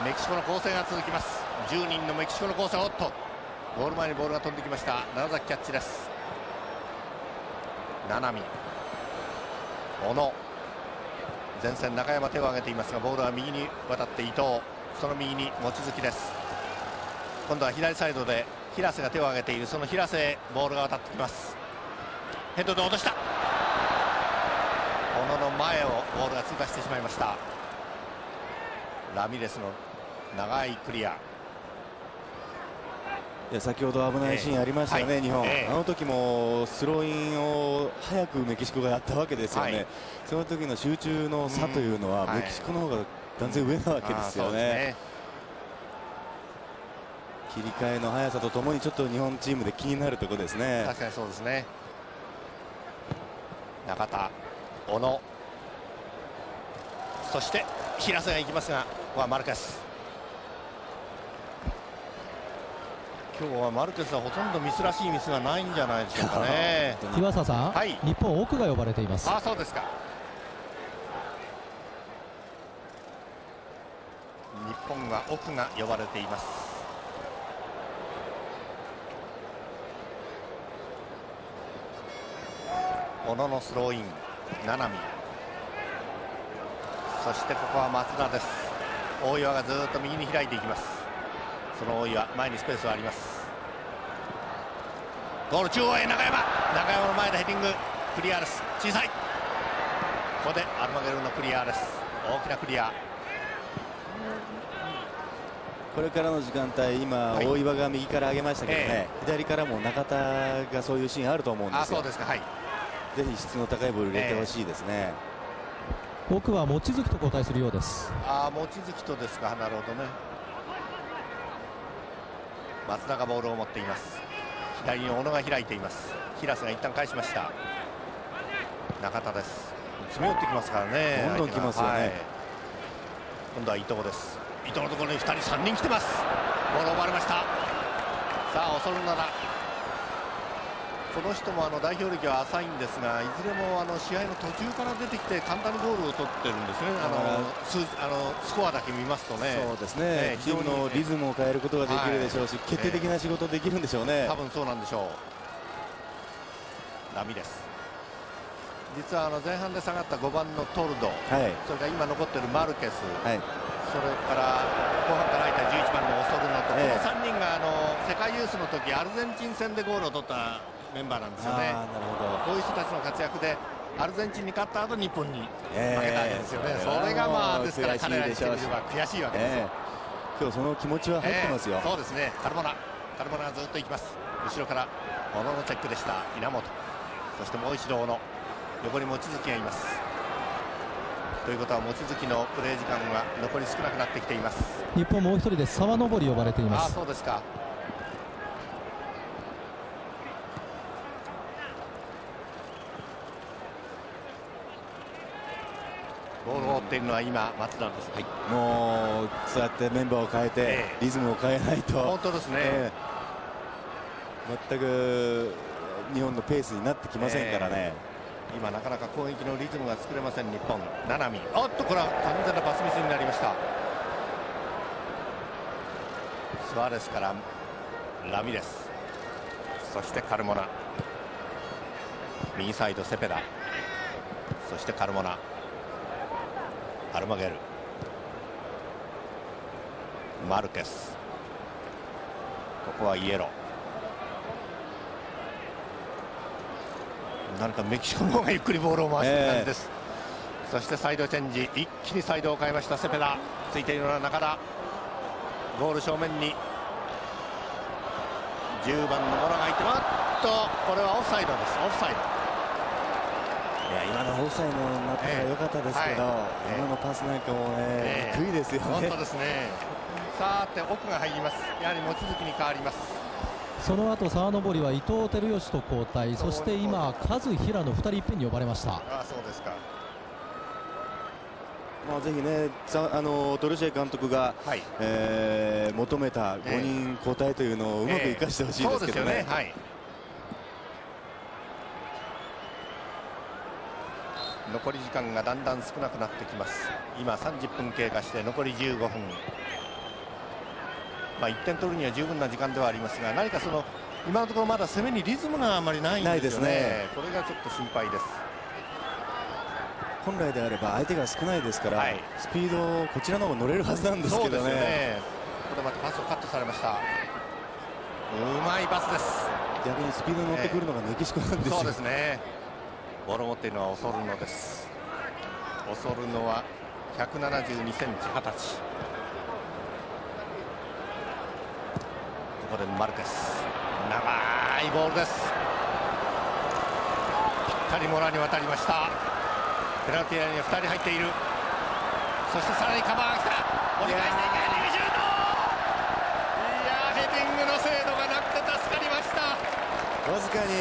ー、メキシコの攻勢が続きます。10人のメキシコの攻勢。おっとゴール前にボールが飛んできました。楢崎キャッチです七海。小野。前線中山手を挙げていますがボールは右に渡って伊藤。その右に望月です。今度は左サイドで平瀬が手を挙げている。その平瀬へボールが渡ってきます。ヘッドで落とした。小野の前をボールが通過してしまいました。ラミレスの長いクリア。先ほど危ないシーンありましたよね、えー、日本、えー、あの時もスローインを早くメキシコがやったわけですよね、はい、その時の集中の差というのは、メキシコの方が断然上なわけですよね。切り替えの速さとともにちょっと日本チームで気になるところですね。確かにそうですね。中田小野。そして平瀬が行きますがここはマルケス今日はマルケスはほとんどミスらしいミスがないんじゃないでしょうかね。岩佐さん、はい、日本奥が呼ばれています。あそうですか。日本は奥が呼ばれています。小野のスローイン七海。そしてここは松田です。大岩がずっと右に開いていきますその大岩前にスペースはあります。ゴール中央へ中山。中山の前でヘディング。クリアです。小さい。ここでアルマゲルのクリアです。大きなクリア。これからの時間帯、今、はい、大岩が右から上げましたけどね、えー、左からも中田がそういうシーンあると思うんですよ。そうですか、はい。ぜひ質の高いボール入れてほしいですね、えー、奥は望月と交代するようです。ああ望月とですか。なるほどね松田がボールを持っています。左に小野が開いています。平瀬が一旦返しました。中田です。詰め寄ってきますからね。どんどん来ますよね、はい、今度は伊藤です。伊藤のところに2人3人来てます。ボールを奪われました。さあ恐るならこの人もあの代表歴は浅いんですがいずれもあの試合の途中から出てきて簡単にゴールを取ってるんですね。あの数あのスコアだけ見ますとね。そうですね、えー、チームのリズムを変えることができるでしょうし、はい、決定的な仕事できるんでしょうね、えー、多分そうなんでしょう。波です。実はあの前半で下がった5番のトルド、はい、それから今残っているマルケス、はい、それから後半から入った11番のオソルノと、えー、この3人があの世界ユースの時アルゼンチン戦でゴールを取ったメンバーなんですよね。なるほど。こういう人たちの活躍でアルゼンチンに勝った後日本に負けたわけですよね、えー、それがまあですから彼らにしてみれば悔しいわけですよ、えー、今日その気持ちは入ってますよ、えー、そうですね。カルボナカルボナがずっと行きます。後ろから小野のチェックでした。稲本。そしてもう一度小野。横に望月がいます。ということは望月のプレー時間は残り少なくなってきています。日本もう一人で沢登呼ばれています。あそうですかボールを追っているのは今松田です、はい、もうそうやってメンバーを変えて、えー、リズムを変えないと。本当ですね、えー、全く日本のペースになってきませんからね、えー、今なかなか攻撃のリズムが作れません日本。七海おっとこれは完全なパスミスになりました。スワレスからラミレス。そしてカルモナ。右サイドセペダそしてカルモナアルマゲルマルケスここはイエロ何かメキシコの方がゆっくりボールを回してる感じです、えー、そしてサイドチェンジ。一気にサイドを変えました。セペダついているのは中田。ゴール正面に。10番のモラが入ってまっとこれはオフサイドです。オフサイド今のオフサイドになったら良かったですけど、えー、今のパスなんかもね、えー、低いですよね。本当ですね。さて奥が入ります。やはり望月に変わります。その後沢登は伊藤輝義と交代そして今カズ平野2人いっぺんに呼ばれましたあそうですかまあ、ぜひね、あのトルシェ監督が、はい、えー、求めた5人交代というのをうまく生かしてほしいですけどね。えー、ねはい残り時間がだんだん少なくなってきます。今30分経過して残り15分。まあ、1点取るには十分な時間ではありますが何かその今のところまだ攻めにリズムがあまりないんですよね、ね、これがちょっと心配です。本来であれば相手が少ないですから、はい、スピードこちらの方が乗れるはずなんですけどね。ね。これまたパスをカットされました。うまいパスです。逆にスピードに乗ってくるのがメキシコなんですよ、そうですねボールを持っているのです。オソルノは172センチ20歳。こでマルテス。長いボールです。ぴったりモラに渡りました。ペナルティアに2人入っている。そしてさらにカバーが来た。折り返していくヘディングシュートいやヘディングの精度がなくて助かりました。わずかに、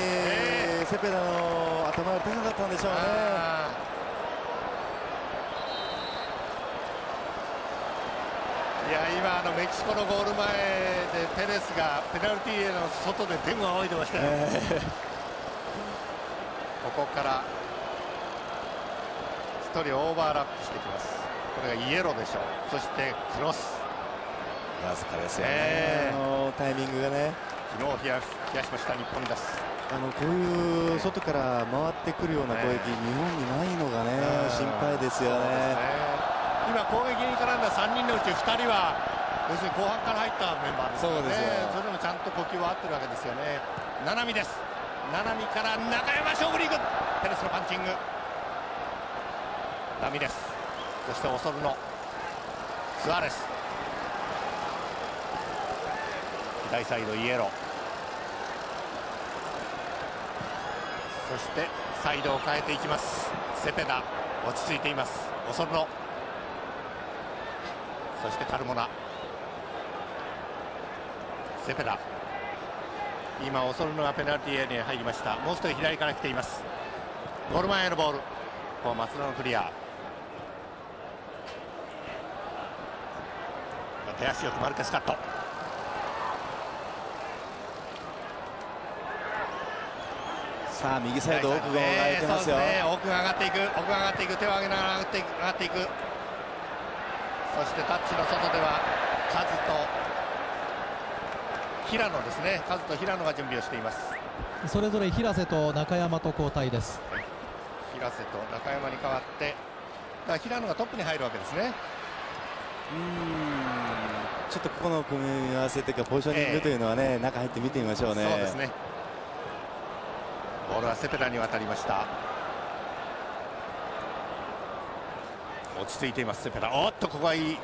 セペダの頭が高かったんでしょうね。いや今あのメキシコのゴール前でペレスがペナルティーエの外で天を仰いでましたよ、えー、ここから1人オーバーラップしてきます。これがイエローでしょう。そしてクロス。わずかですよね、え。ー、タイミングがね。昨日冷や冷やしました日本ですあのこういう外から回ってくるような攻撃、日本にないのがね心配ですよね。今攻撃に絡んだ3人のうち2人は要するに後半から入ったメンバーですよね。それでもちゃんと呼吸は合ってるわけですよね。七海です。七海から中山勝負に行く。ペレスのパンチング。ラミレスそしてオソルノスアレス。左サイドイエロそしてサイドを変えていきます。セペダ落ち着いています。オソルノそしてカルモナ。セペダ。今恐るのがペナルティーエリアに入りました。もう一人左から来ています。ゴール前へのボール。こう松田のクリア。手足よくマルテスカットさあ右サイド奥が上がってますよ、ね、奥が上がっていく。奥が上がっていく。手を上げながら上がっていく。上がっていく。そしてタッチの外ではカズと平野ですね。カズと平野が準備をしています。それぞれ平瀬と中山と交代です。平瀬と中山に代わってだ平野がトップに入るわけですね。うん。ちょっとここの組み合わせというかポジショニングというのはね、えー、中入って見てみましょうね。そうですねボールはセペラに渡りました。落ち着いていますセペラおっとここはいい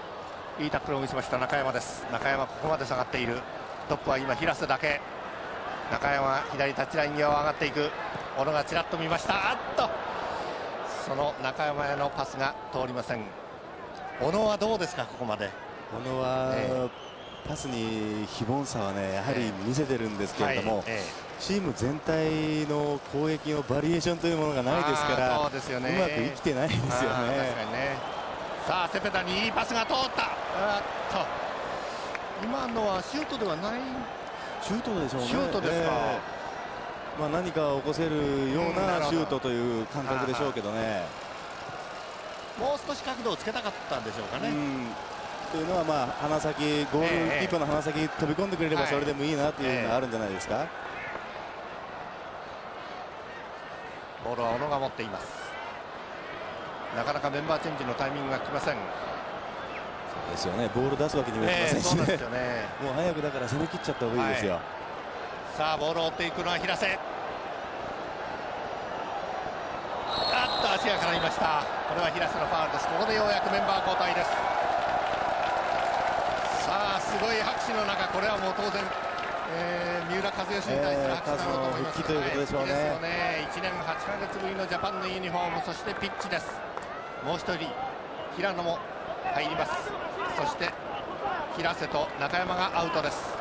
いいタックルを見せました。中山です。中山ここまで下がっている。トップは今平瀬だけ。中山左タッチライン際を上がっていく。小野がちらっと見ました。あっとその中山へのパスが通りません。小野はどうですかここまで？小野は、えー、パスに非凡さはねやはり見せてるんですけれども、えーはいえーチーム全体の攻撃のバリエーションというものがないですからそうですよ、ね、うまく生きてないですよね。確かにね。さあセペダにいいパスが通った。あっと。今のはシュートではない？シュートでしょうね。シュートですか、えー、まあ、何か起こせるようなシュートという感覚でしょうけどね、もう少し角度をつけたかったんでしょうかね。というのは、まあ、鼻先ゴールキーパーの鼻先飛び込んでくれればそれでもいいなというのがあるんじゃないですか。えーボールは小野が持っています。なかなかメンバーチェンジのタイミングが来ません。そうですよね。ボール出すわけにもいきませんしね、ね、もう早くだから攻め切っちゃった方がいいですよ、はい、さあボールを追っていくのは平瀬。あっと足が絡みました。これは平瀬のファウルです。ここでようやくメンバー交代です。さあすごい拍手の中これはもう当然えー、三浦知良に対する拍手だろうと思います、ということでしょうね,、ね1年8か月ぶりのジャパンのユニフォームそしてピッチです。もう1人平野も入ります。そして平瀬と中山がアウトです。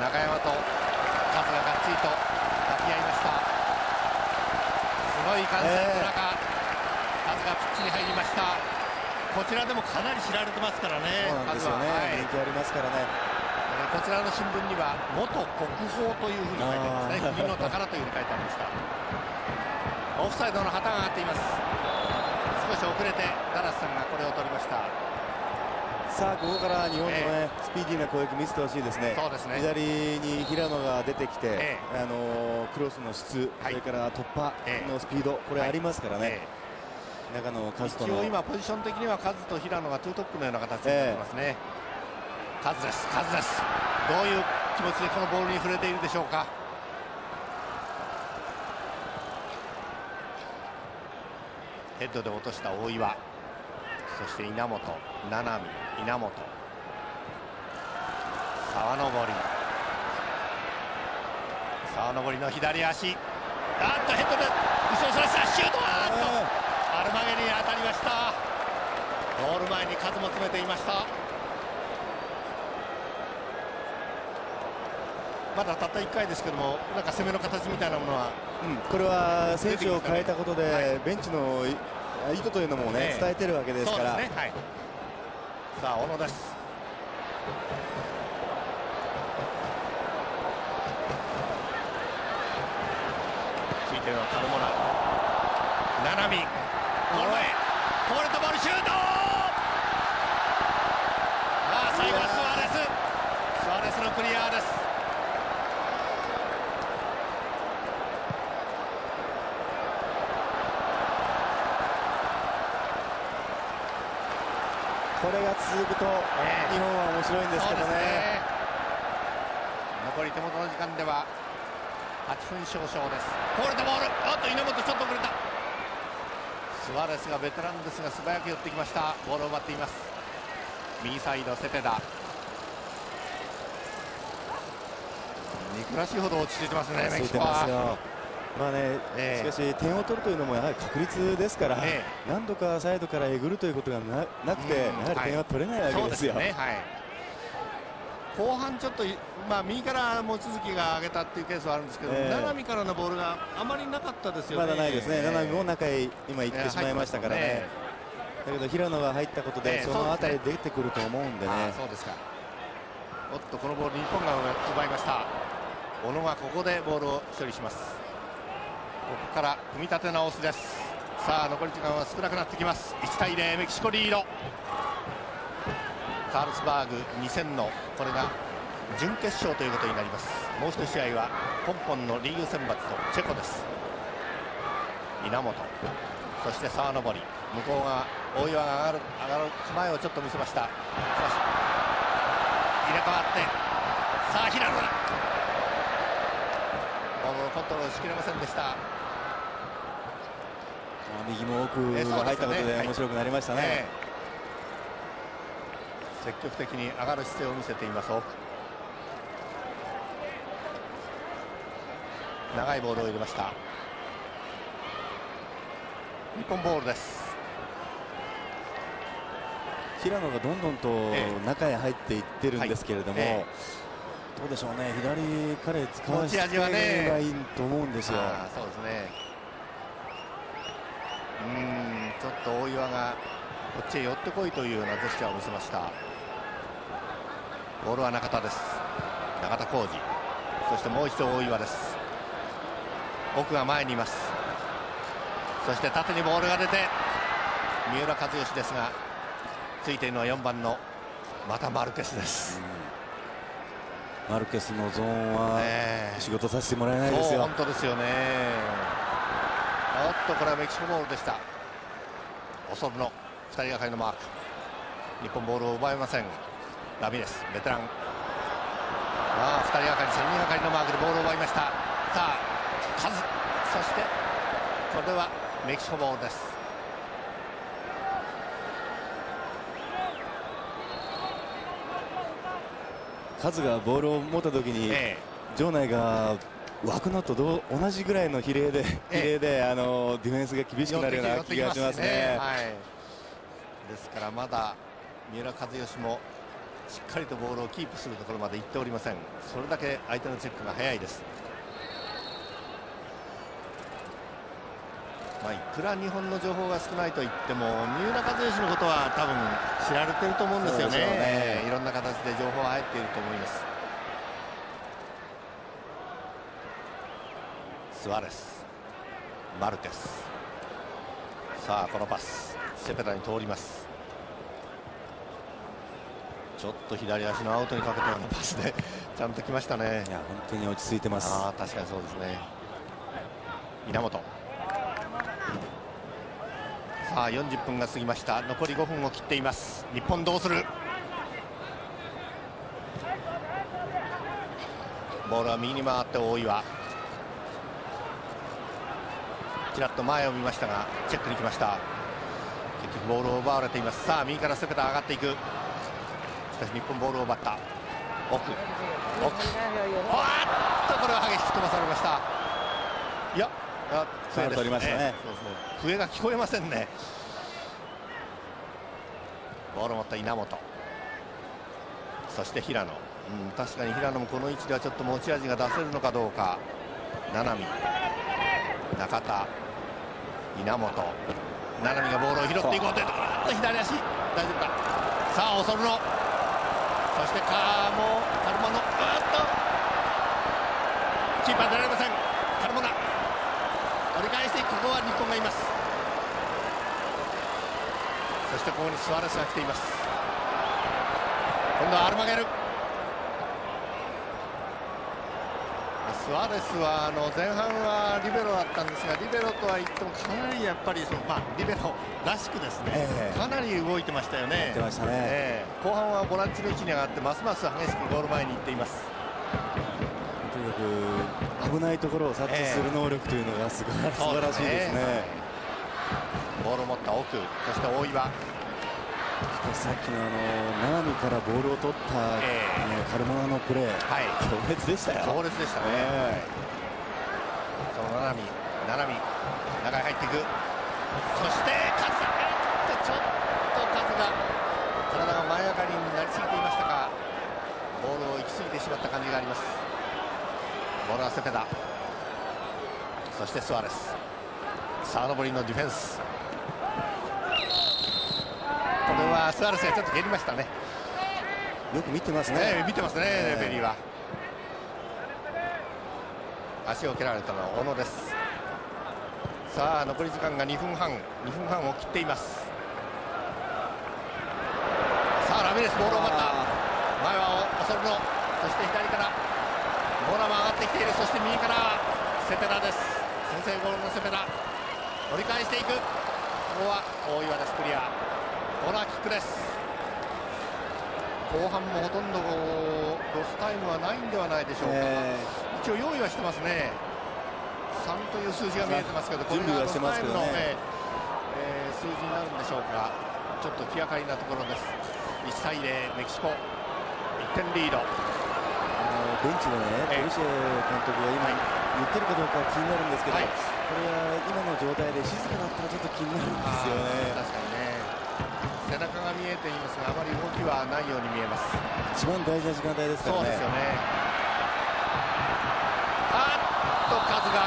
中山とカズががっちりと抱き合いました。すごい歓声の中、カズがピッチに入りました。こちらでもかなり知られてますからね、そうなんですよね、はい、人気ありますからね。こちらの新聞には元国宝というふうに書いてありますね。国の宝というふうに書いてありました。オフサイドの旗が上がっています。少し遅れてダラスさんがこれを取りました。さあここから日本のね、えー、スピーディーな攻撃見せてほしいですね。そうですね。左に平野が出てきて、えー、あのクロスの質、はい、それから突破のスピード、これありますからね、中野和人の今ポジション的にはカズと平野がツートップのような形になってますね、カズです。カズです。どういう気持ちでこのボールに触れているでしょうか？ヘッドで落とした大岩。そして稲本。七海稲本。沢登沢登の左足。あっとヘッドで後ろそらした。シュートあっと。アルマゲに当たりました。ゴール前に数も詰めていましたまだたった1回ですけどもなんか攻めの形みたいなものは、うん、これは選手を変えたことで、はい、ベンチの意図というのもね、伝えてるわけですから、ね。はい、さあ小野です。ついてのカルモナ七海ゴール前こぼれたボールシュートああ最後はスアレススアレスのクリアですこれが続くと、日本は面白いんですけどね、ね、残り手元の時間では8分少々です。これでボール。あっと稲本ちょっと遅れた。スワレスがベテランですが素早く寄ってきました。ボールを奪っています。右サイドセテダ。憎らしいほど落ち着いてますねメキシコはまあね、えー、しかし点を取るというのもやはり確率ですから、えー、何度かサイドからえぐるということがななくて、やはり点は取れないわけですよ。はい、後半ちょっと、まあ、右から望月が上げたっていうケースはあるんですけど、えー、七海からのボールがあまりなかったですよね。まだないですね、七海も中へ今行ってしまいましたからね。だけど平野が入ったことで、その辺り出てくると思うんでね。そうですか。おっとこのボール日本が奪いました。小野がここでボールを処理しますここから組み立て直すです。さあ残り時間は少なくなってきます。1対0メキシコリード。カールスバーグ2000のこれが準決勝ということになります。もう一試合は香港のリーグ選抜とチェコです。稲本そして沢登り。向こうが大岩が上がる上がる構えをちょっと見せました。し入れ替わって。さあ平野だ。をコントロールしきれませんでした。右も奥が入ったことで面白くなりましたね、ね積極的に上がる姿勢を見せています。奥長いボールを入れました。日本ボールです。平野がどんどんと中へ入っていってるんですけれども、ええ。はいどうでしょうね。左彼使わせてがいいと思うんですよ、そうですね。うんちょっと大岩がこっちへ寄ってこいというようなジェスチャーを見せました。ボールは中田です。中田浩二。そしてもう一度大岩です。奥が前にいます。そして縦にボールが出て三浦知良ですがついているのは4番のまたマルケスです、マルケスのゾーンは仕事させてもらえないですよ、本当ですよね。おっとこれはメキシコボールでした。オソルの2人がかりのマーク。日本ボールを奪えません。ラミレスベテラン。ああ2人がかり3人がかりのマークでボールを奪いました。さあカズ。そしてこれはメキシコボールですカズがボールを持った時に、ええ、場内が枠のと同じぐらいの比例で、比例であのディフェンスが厳しくなるような気がしますね。ねはい、ですからまだ三浦知良もしっかりとボールをキープするところまで行っておりません。それだけ相手のチェックが早いです。まあ、いくら日本の情報が少ないと言っても三浦知良のことは多分知られてると思うんですよね。ね。いろんな形で情報が入っていると思います。スアレス。マルテス。さあこのパス。セペダに通ります。ちょっと左足のアウトにかけたようなパスで ちゃんときましたね。いや本当に落ち着いてます。あ確かにそうですね。稲本さあ40分が過ぎました。残り5分を切っています。日本どうする？ボールは右に回って大岩。ちらっと前を見ましたがチェックに来ました。結局ボールを奪われています。さあ右から攻めて上がっていく。しかし日本ボールを奪った。奥。奥。おっとこれは激しく飛ばされました。いやあ笛です、ね、ましたね、そう。ですね笛が聞こえませんね。ボールを持った稲本。そして平野、うん、確かに平野もこの位置ではちょっと持ち味が出せるのかどうか。七海。中田。稲本。七海がボールを拾っていこうというところ。左足。大丈夫か。さあ恐るの。そしてカーモ。カルモの。あっと。キーパー出られませんカルモナ折り返してここは日本がいます。そしてここにスアレスが来ています。今度はアルマゲル。スアレスはあの前半はリベロだったんですがリベロとは言ってもかなりやっぱりその、まあ、リベロらしくですね、えー、かなり動いてましたよね、ね。えー、後半はボランチの位置に上がってますます激しくゴール前に行っています危ないところを察知する能力というのがすごい、えー、素晴らしいですね。ボールを持った奥そして大岩。さっきのあの七海からボールを取った、えー、カルマナのプレー、はい、強烈でしたよ。強烈でしたね、えー、その七海七海中に入っていく。そしてカズちょっとカズが体が前上がりになりすぎていましたがボールを行き過ぎてしまった感じがありますボールはセペダ。そしてスアレス。サードボリンのディフェンス。これはスアレスがちょっと蹴りましたね。よく見てますね、ね、見てますね、レフェリーは。足を蹴られたのは小野です。さあ残り時間が2分半。2分半を切っています。さあラミレスボールを奪った。前は恐るの。そして左からボーラも上がってきている。そして右からセペラです。先制ゴールのセペラ折り返していく。ここは大岩ですクリア。コーナーキックです。後半もほとんどロスタイムはないんではないでしょうか、えー、一応用意はしてますね。3という数字が見えてますけどこれがロスタイムの、ねえー、数字になるんでしょうか。ちょっと気がかりなところです。1対0メキシコ。1点リードベンチのね、ポルシェ監督が今言ってるかどうか気になるんですけど、はい、これは今の状態で静かだったらちょっと気になるんですよね。確かにね。背中が見えていますがあまり動きはないように見えます。一番大事な時間帯ですからね。そうですよね。あっと数が。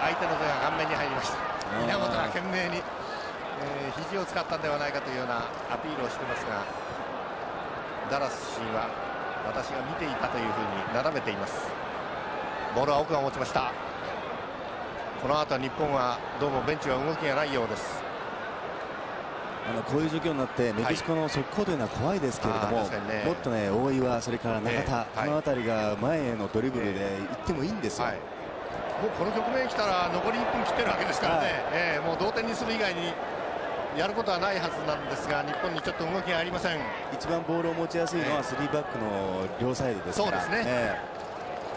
相手の手が顔面に入りました。稲本が懸命に、えー、肘を使ったんではないかというようなアピールをしてますがダラス氏は私が見ていたというふうに並べています。ボールは奥が持ちました。この後日本はどうもベンチは動きがないようです。あのこういう状況になってメキシコの速攻というのは怖いですけれども、はい。ね、もっとね大岩、それから中田、この辺りが前へのドリブルで行ってもいいんですよ。はい、もうこの局面来たら残り1分切ってるわけですからね、はい、えー、もう同点にする以外にやることはないはずなんですが日本にちょっと動きがありません。一番ボールを持ちやすいのは3バックの両サイドですから、そうですね、え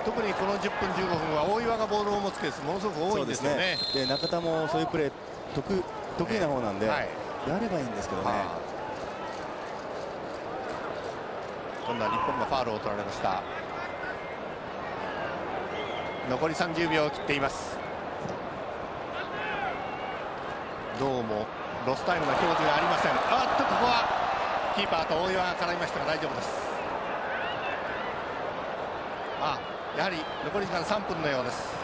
ー、特にこの10分15分は大岩がボールを持つケースものすごく多いんですよね。で、ね、中田もそういうプレー得得意な方なんで、はい。やればいいんですけどね。今度は日本がファールを取られました。残り30秒を切っています。どうもロスタイムの表示がありません。あっとここはキーパーと大岩が絡みましたが大丈夫です。あやはり残り時間3分のようです。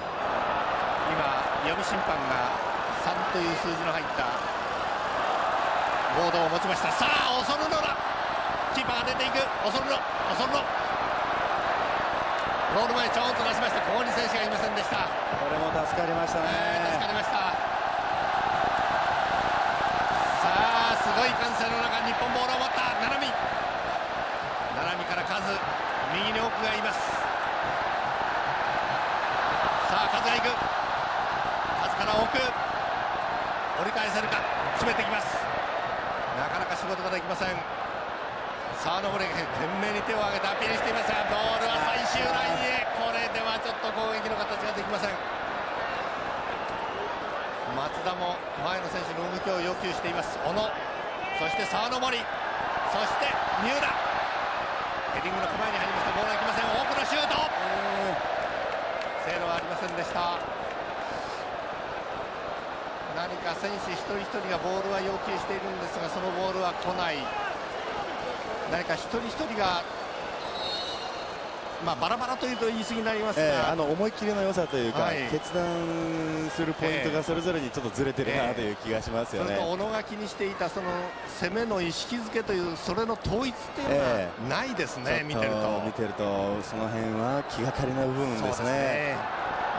今予備審判が3という数字の入ったボードを持ちました。さあ恐るのだキーパーが出ていく。恐るの恐るの。ゴール前ちょんと出しました。ここに選手がいませんでした。これも助かりましたね、助かりましたごい歓声の中日本ボールを持った七海。七海からカズ右に奥がいます。さあカズが行く。カズから奥。折り返せるか。詰めてきます。なかなか仕事ができません。さあ登り懸命に手を挙げてアピールしていますがボールは最終ラインへ。これではちょっと攻撃の形ができません。松田も前の選手の動きを要求しています。小野。そして沢登そして三浦。ヘディングの構えに入りました。ボールがきません。多くのシュート。精度はありませんでした。何か選手一人一人がボールは要求しているんですがそのボールは来ない。何か一人一人がまあ、バラバラというと言い過ぎになりますが、えー、あの思い切りの良さというか、はい、決断するポイントがそれぞれにちょっとずれてるなという気がしますよね、えー、小野が気にしていたその攻めの意識づけというそれの統一っていうのはないですね、えー、見てると。見てるとその辺は気がかりな部分ですね、ね、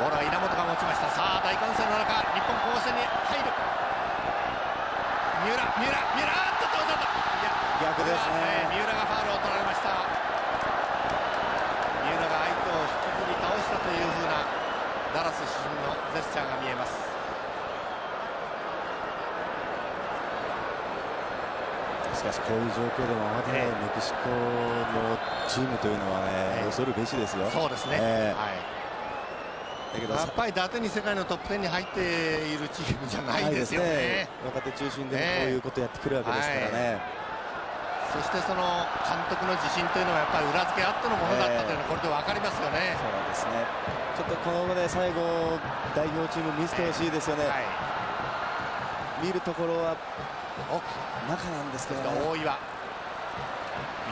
ボールは稲本が持ちました。さあ大歓声の中日本攻勢に入る。三浦三浦三浦っと倒された逆ですね。三浦がファウルを取られました三浦が相手を引きずり倒したというふうなダラスのジェスチャーが見えます。しかしこういう状況でも慌てないメキシコのチームというのはね、恐るべしですよ。そうですね、えー、はい。だけどやっぱり打点に世界のトップ10に入っているチームじゃないですよね、ね、若手中心でこういうことやってくるわけですからね、はいそしてその監督の自信というのはやっぱり裏付けあってのものだったというのはこれで分かりますよね、そうですね。ちょっとこので最後代表チーム見せてほしいですよね、はい、見るところは奥中なんですけど、ね、大岩。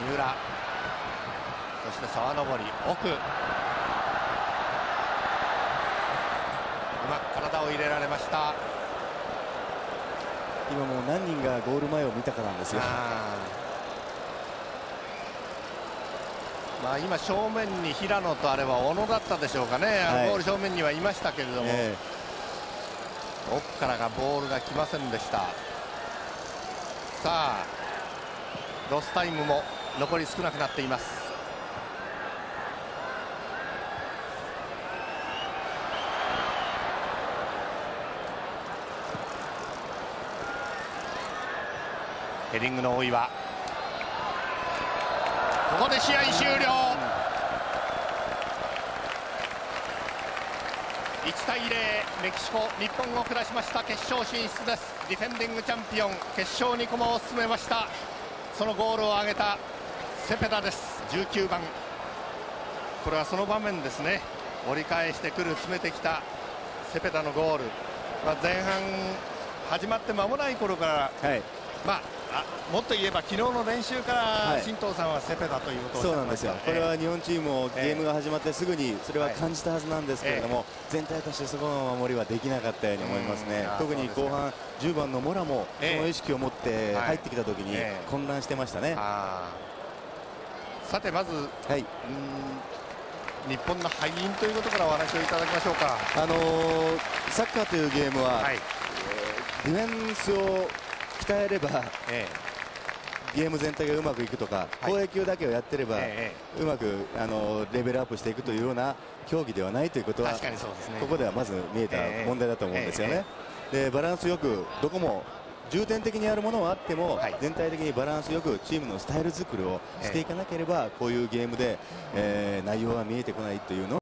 三浦。そして沢登奥。まく体を入れられました。今もう何人がゴール前を見たかなんですよまあ今正面に平野とあれは小野だったでしょうかね、はい、ゴール正面にはいましたけれども、えー、奥からがボールが来ませんでした。さあロスタイムも残り少なくなっています。ヘディングの大岩ここで試合終了。1対0メキシコ日本を下しました決勝進出です。ディフェンディングチャンピオン決勝に駒を進めました。そのゴールを挙げたセペダです。19番。これはその場面ですね。折り返してくる詰めてきたセペダのゴール、まあ、前半始まって間もない頃から、はい、まああもっと言えば昨日の練習から、新藤さんはセペだということをそうなんですよ、これは日本チームもゲームが始まってすぐにそれは感じたはずなんですけれども、全体としてそこの守りはできなかったように思いますね、特に後半10番のモラもその意識を持って入ってきた時に混乱してましたね。さてまず、はい、日本の敗因ということからお話をいただきましょうか。あのー、サッカーというゲームは、はい、ディフェンスを鍛えれば、えゲーム全体がうまくいくとか、はい、攻撃だけをやってれば、えうまくあのレベルアップしていくというような競技ではないということは、ね、ここではまず見えた問題だと思うんですよね。でバランスよくどこも重点的にやるものはあっても、はい、全体的にバランスよくチームのスタイル作りをしていかなければ、こういうゲームで、えー、内容が見えてこないというの